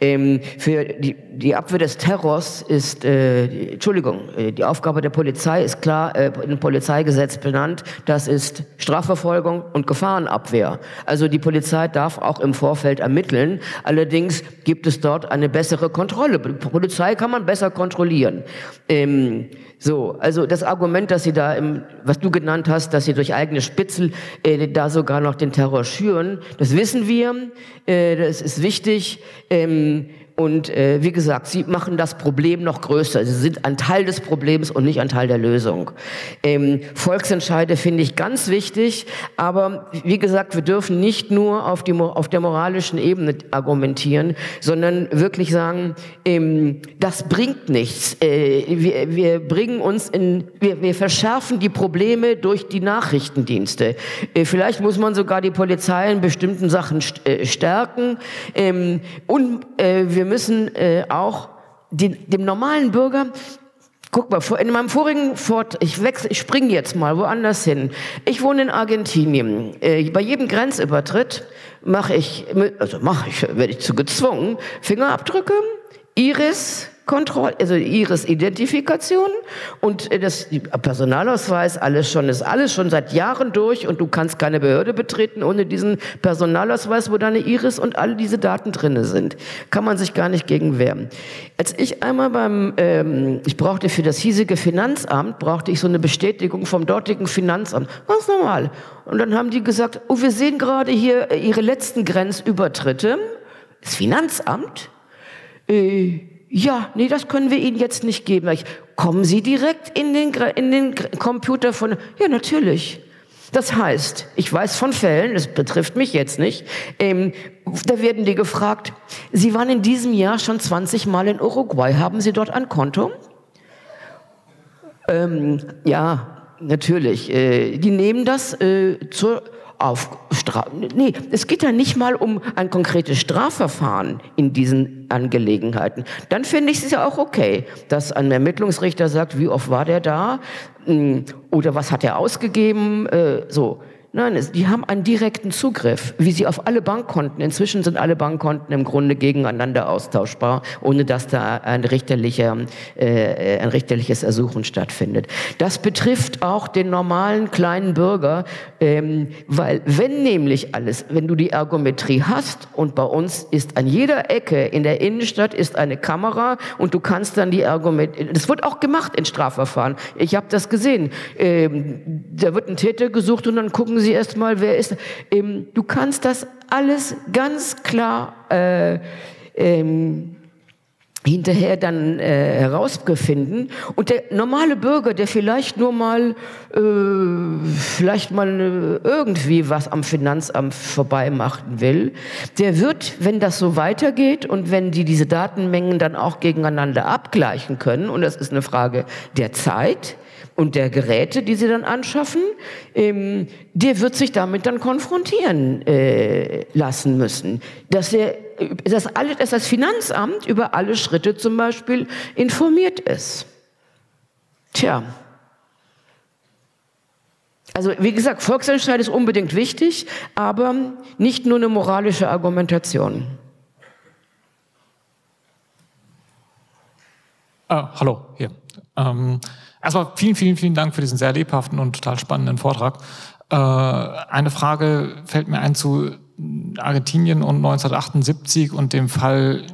Ähm, für die, die Abwehr des Terrors ist, äh, die, Entschuldigung, äh, die Aufgabe der Polizei ist klar äh, im Polizeigesetz benannt. Das ist Strafverfolgung und Gefahrenabwehr. Also die Polizei darf auch im Vorfeld ermitteln. Allerdings gibt es dort eine bessere Kontrolle. Die Polizei kann man besser kontrollieren. Ähm, so, also das Argument, dass sie da, im, was du genannt hast, dass sie durch eigene Spitzel äh, da sogar noch den Terror schüren, das wissen wir, äh, das ist wichtig. Ähm, und äh, wie gesagt, sie machen das Problem noch größer. Sie sind ein Teil des Problems und nicht ein Teil der Lösung. Ähm, Volksentscheide finde ich ganz wichtig, aber wie gesagt, wir dürfen nicht nur auf, die, auf der moralischen Ebene argumentieren, sondern wirklich sagen, ähm, das bringt nichts. Äh, wir, wir bringen uns in, wir, wir verschärfen die Probleme durch die Nachrichtendienste. Äh, vielleicht muss man sogar die Polizei in bestimmten Sachen st äh, stärken. Ähm, und äh, wir wir müssen äh, auch den, dem normalen Bürger Guck mal, in meinem vorigen Fort, ich ich springe jetzt mal woanders hin. Ich wohne in Argentinien. Äh, bei jedem Grenzübertritt mache ich, also mache ich, werde ich zu gezwungen, Fingerabdrücke, Iris, Kontrolle, also ihres Identifikation und äh, das Personalausweis, alles schon, ist alles schon seit Jahren durch und du kannst keine Behörde betreten ohne diesen Personalausweis, wo deine Iris und all diese Daten drinne sind. Kann man sich gar nicht gegen wehren. Als ich einmal beim, ähm, ich brauchte für das hiesige Finanzamt, brauchte ich so eine Bestätigung vom dortigen Finanzamt. Ganz normal. Und dann haben die gesagt, oh, wir sehen gerade hier äh, Ihre letzten Grenzübertritte. Das Finanzamt? Äh, ja, nee, das können wir Ihnen jetzt nicht geben. Ich, kommen Sie direkt in den, in den Computer von, ja, natürlich. Das heißt, ich weiß von Fällen, das betrifft mich jetzt nicht, ähm, da werden die gefragt, Sie waren in diesem Jahr schon 20 Mal in Uruguay, haben Sie dort ein Konto? Ähm, ja, natürlich. Äh, die nehmen das äh, zur auf Stra nee, es geht ja nicht mal um ein konkretes Strafverfahren in diesen Angelegenheiten. Dann finde ich es ja auch okay, dass ein Ermittlungsrichter sagt, wie oft war der da hm, oder was hat er ausgegeben, äh, so. Nein, es, die haben einen direkten Zugriff, wie sie auf alle Bankkonten. Inzwischen sind alle Bankkonten im Grunde gegeneinander austauschbar, ohne dass da ein, richterlicher, äh, ein richterliches Ersuchen stattfindet. Das betrifft auch den normalen kleinen Bürger, ähm, weil wenn nämlich alles, wenn du die Ergometrie hast und bei uns ist an jeder Ecke in der Innenstadt ist eine Kamera und du kannst dann die Ergometrie, das wird auch gemacht in Strafverfahren. Ich habe das gesehen. Ähm, da wird ein Täter gesucht und dann gucken Sie erstmal, wer ist. Ähm, du kannst das alles ganz klar äh, ähm, hinterher dann äh, herausfinden und der normale Bürger, der vielleicht nur mal äh, vielleicht mal äh, irgendwie was am Finanzamt vorbeimachen will, der wird, wenn das so weitergeht und wenn die diese Datenmengen dann auch gegeneinander abgleichen können und das ist eine Frage der Zeit, und der Geräte, die sie dann anschaffen, ähm, der wird sich damit dann konfrontieren äh, lassen müssen. Dass, er, dass, alle, dass das Finanzamt über alle Schritte zum Beispiel informiert ist. Tja. Also wie gesagt, Volksentscheid ist unbedingt wichtig, aber nicht nur eine moralische Argumentation. Ah, hallo, hier. Ähm, Erstmal vielen, vielen, vielen Dank für diesen sehr lebhaften und total spannenden Vortrag. Äh, eine Frage fällt mir ein zu Argentinien und 1978 und dem Fall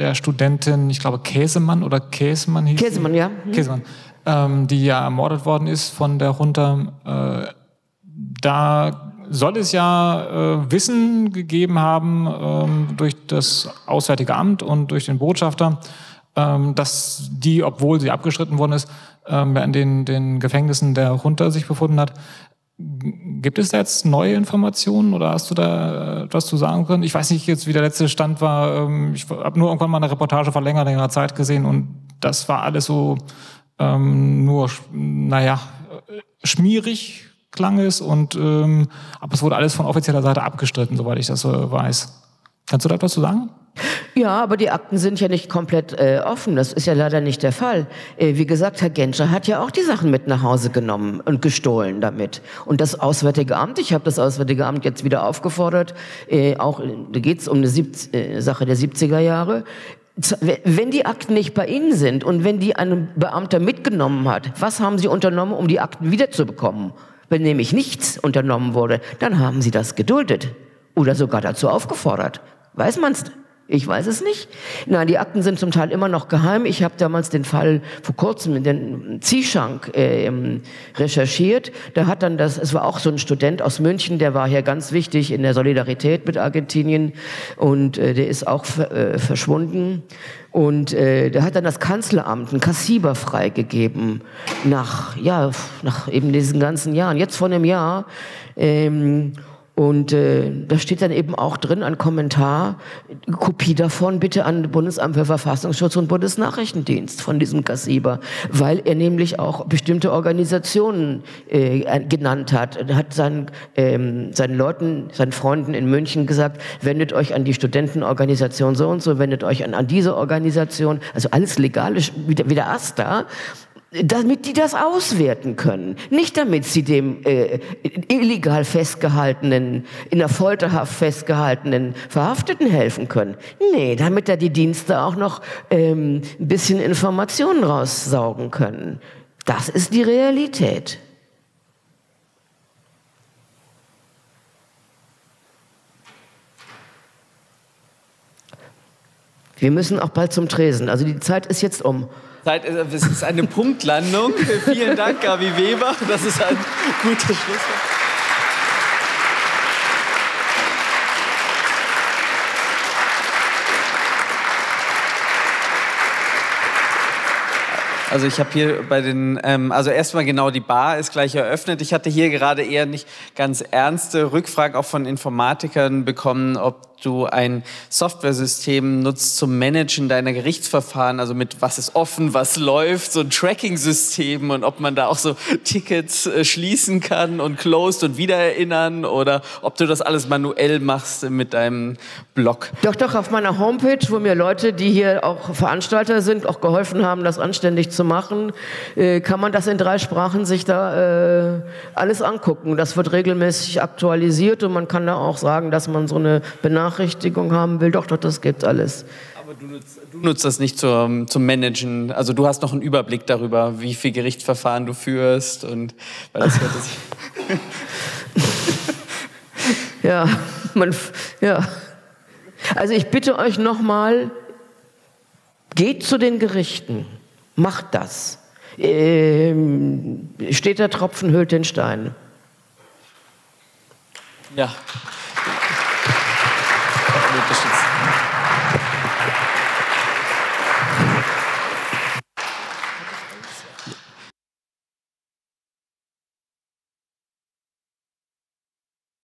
der Studentin, ich glaube Käsemann oder Käsemann hieß Käsemann, sie? ja. Mhm. Käsemann, ähm, die ja ermordet worden ist von der Junta. Äh, da soll es ja äh, Wissen gegeben haben ähm, durch das Auswärtige Amt und durch den Botschafter, ähm, dass die, obwohl sie abgeschritten worden ist, ähm, in den, den Gefängnissen der Junta sich befunden hat. Gibt es da jetzt neue Informationen oder hast du da etwas zu sagen können? Ich weiß nicht jetzt, wie der letzte Stand war. Ähm, ich habe nur irgendwann mal eine Reportage vor länger, längerer Zeit gesehen und das war alles so ähm, nur, naja, schmierig klang es und ähm, aber es wurde alles von offizieller Seite abgestritten, soweit ich das so weiß. Kannst du da etwas zu sagen? Ja, aber die Akten sind ja nicht komplett äh, offen. Das ist ja leider nicht der Fall. Äh, wie gesagt, Herr Genscher hat ja auch die Sachen mit nach Hause genommen und gestohlen damit. Und das Auswärtige Amt, ich habe das Auswärtige Amt jetzt wieder aufgefordert, äh, auch da geht es um eine Sieb äh, Sache der 70er Jahre, wenn die Akten nicht bei Ihnen sind und wenn die ein Beamter mitgenommen hat, was haben Sie unternommen, um die Akten wiederzubekommen? Wenn nämlich nichts unternommen wurde, dann haben Sie das geduldet oder sogar dazu aufgefordert. Weiß man's? Ich weiß es nicht. Nein, die Akten sind zum Teil immer noch geheim. Ich habe damals den Fall vor kurzem in den Zieschank äh, recherchiert. Da hat dann das, es war auch so ein Student aus München, der war hier ganz wichtig in der Solidarität mit Argentinien und äh, der ist auch äh, verschwunden. Und äh, der hat dann das Kanzleramt, ein Kassiber freigegeben nach, ja, nach eben diesen ganzen Jahren. Jetzt vor einem Jahr. Ähm, und äh, da steht dann eben auch drin ein Kommentar, Kopie davon bitte an Bundesamt für Verfassungsschutz und Bundesnachrichtendienst von diesem Kassiber, weil er nämlich auch bestimmte Organisationen äh, genannt hat. Er hat seinen, ähm, seinen Leuten, seinen Freunden in München gesagt, wendet euch an die Studentenorganisation so und so, wendet euch an, an diese Organisation, also alles legalisch, wie der, wie der AStA damit die das auswerten können. Nicht damit sie dem äh, illegal festgehaltenen, in der Folterhaft festgehaltenen Verhafteten helfen können. Nee, damit da die Dienste auch noch ähm, ein bisschen Informationen raussaugen können. Das ist die Realität. Wir müssen auch bald zum Tresen. Also die Zeit ist jetzt um. Zeit, es ist eine Punktlandung. [laughs] Vielen Dank, Gabi Weber. Das ist ein guter Schlusswort. Also ich habe hier bei den, ähm, also erstmal genau, die Bar ist gleich eröffnet. Ich hatte hier gerade eher nicht ganz ernste Rückfragen auch von Informatikern bekommen, ob du ein Softwaresystem nutzt zum Managen deiner Gerichtsverfahren, also mit was ist offen, was läuft, so ein Tracking-System und ob man da auch so Tickets äh, schließen kann und closed und wieder erinnern oder ob du das alles manuell machst mit deinem Blog. Doch, doch, auf meiner Homepage, wo mir Leute, die hier auch Veranstalter sind, auch geholfen haben, das anständig zu machen, äh, kann man das in drei Sprachen sich da äh, alles angucken. Das wird regelmäßig aktualisiert und man kann da auch sagen, dass man so eine Benachrichtigung haben will. Doch, doch, das gibt alles. Aber du nutzt, du nutzt das nicht zum, zum Managen. Also du hast noch einen Überblick darüber, wie viel Gerichtsverfahren du führst und weil das hört [laughs] ja, man, ja. Also ich bitte euch nochmal, geht zu den Gerichten, macht das. Ähm, steht der Tropfen, hüllt den Stein. Ja.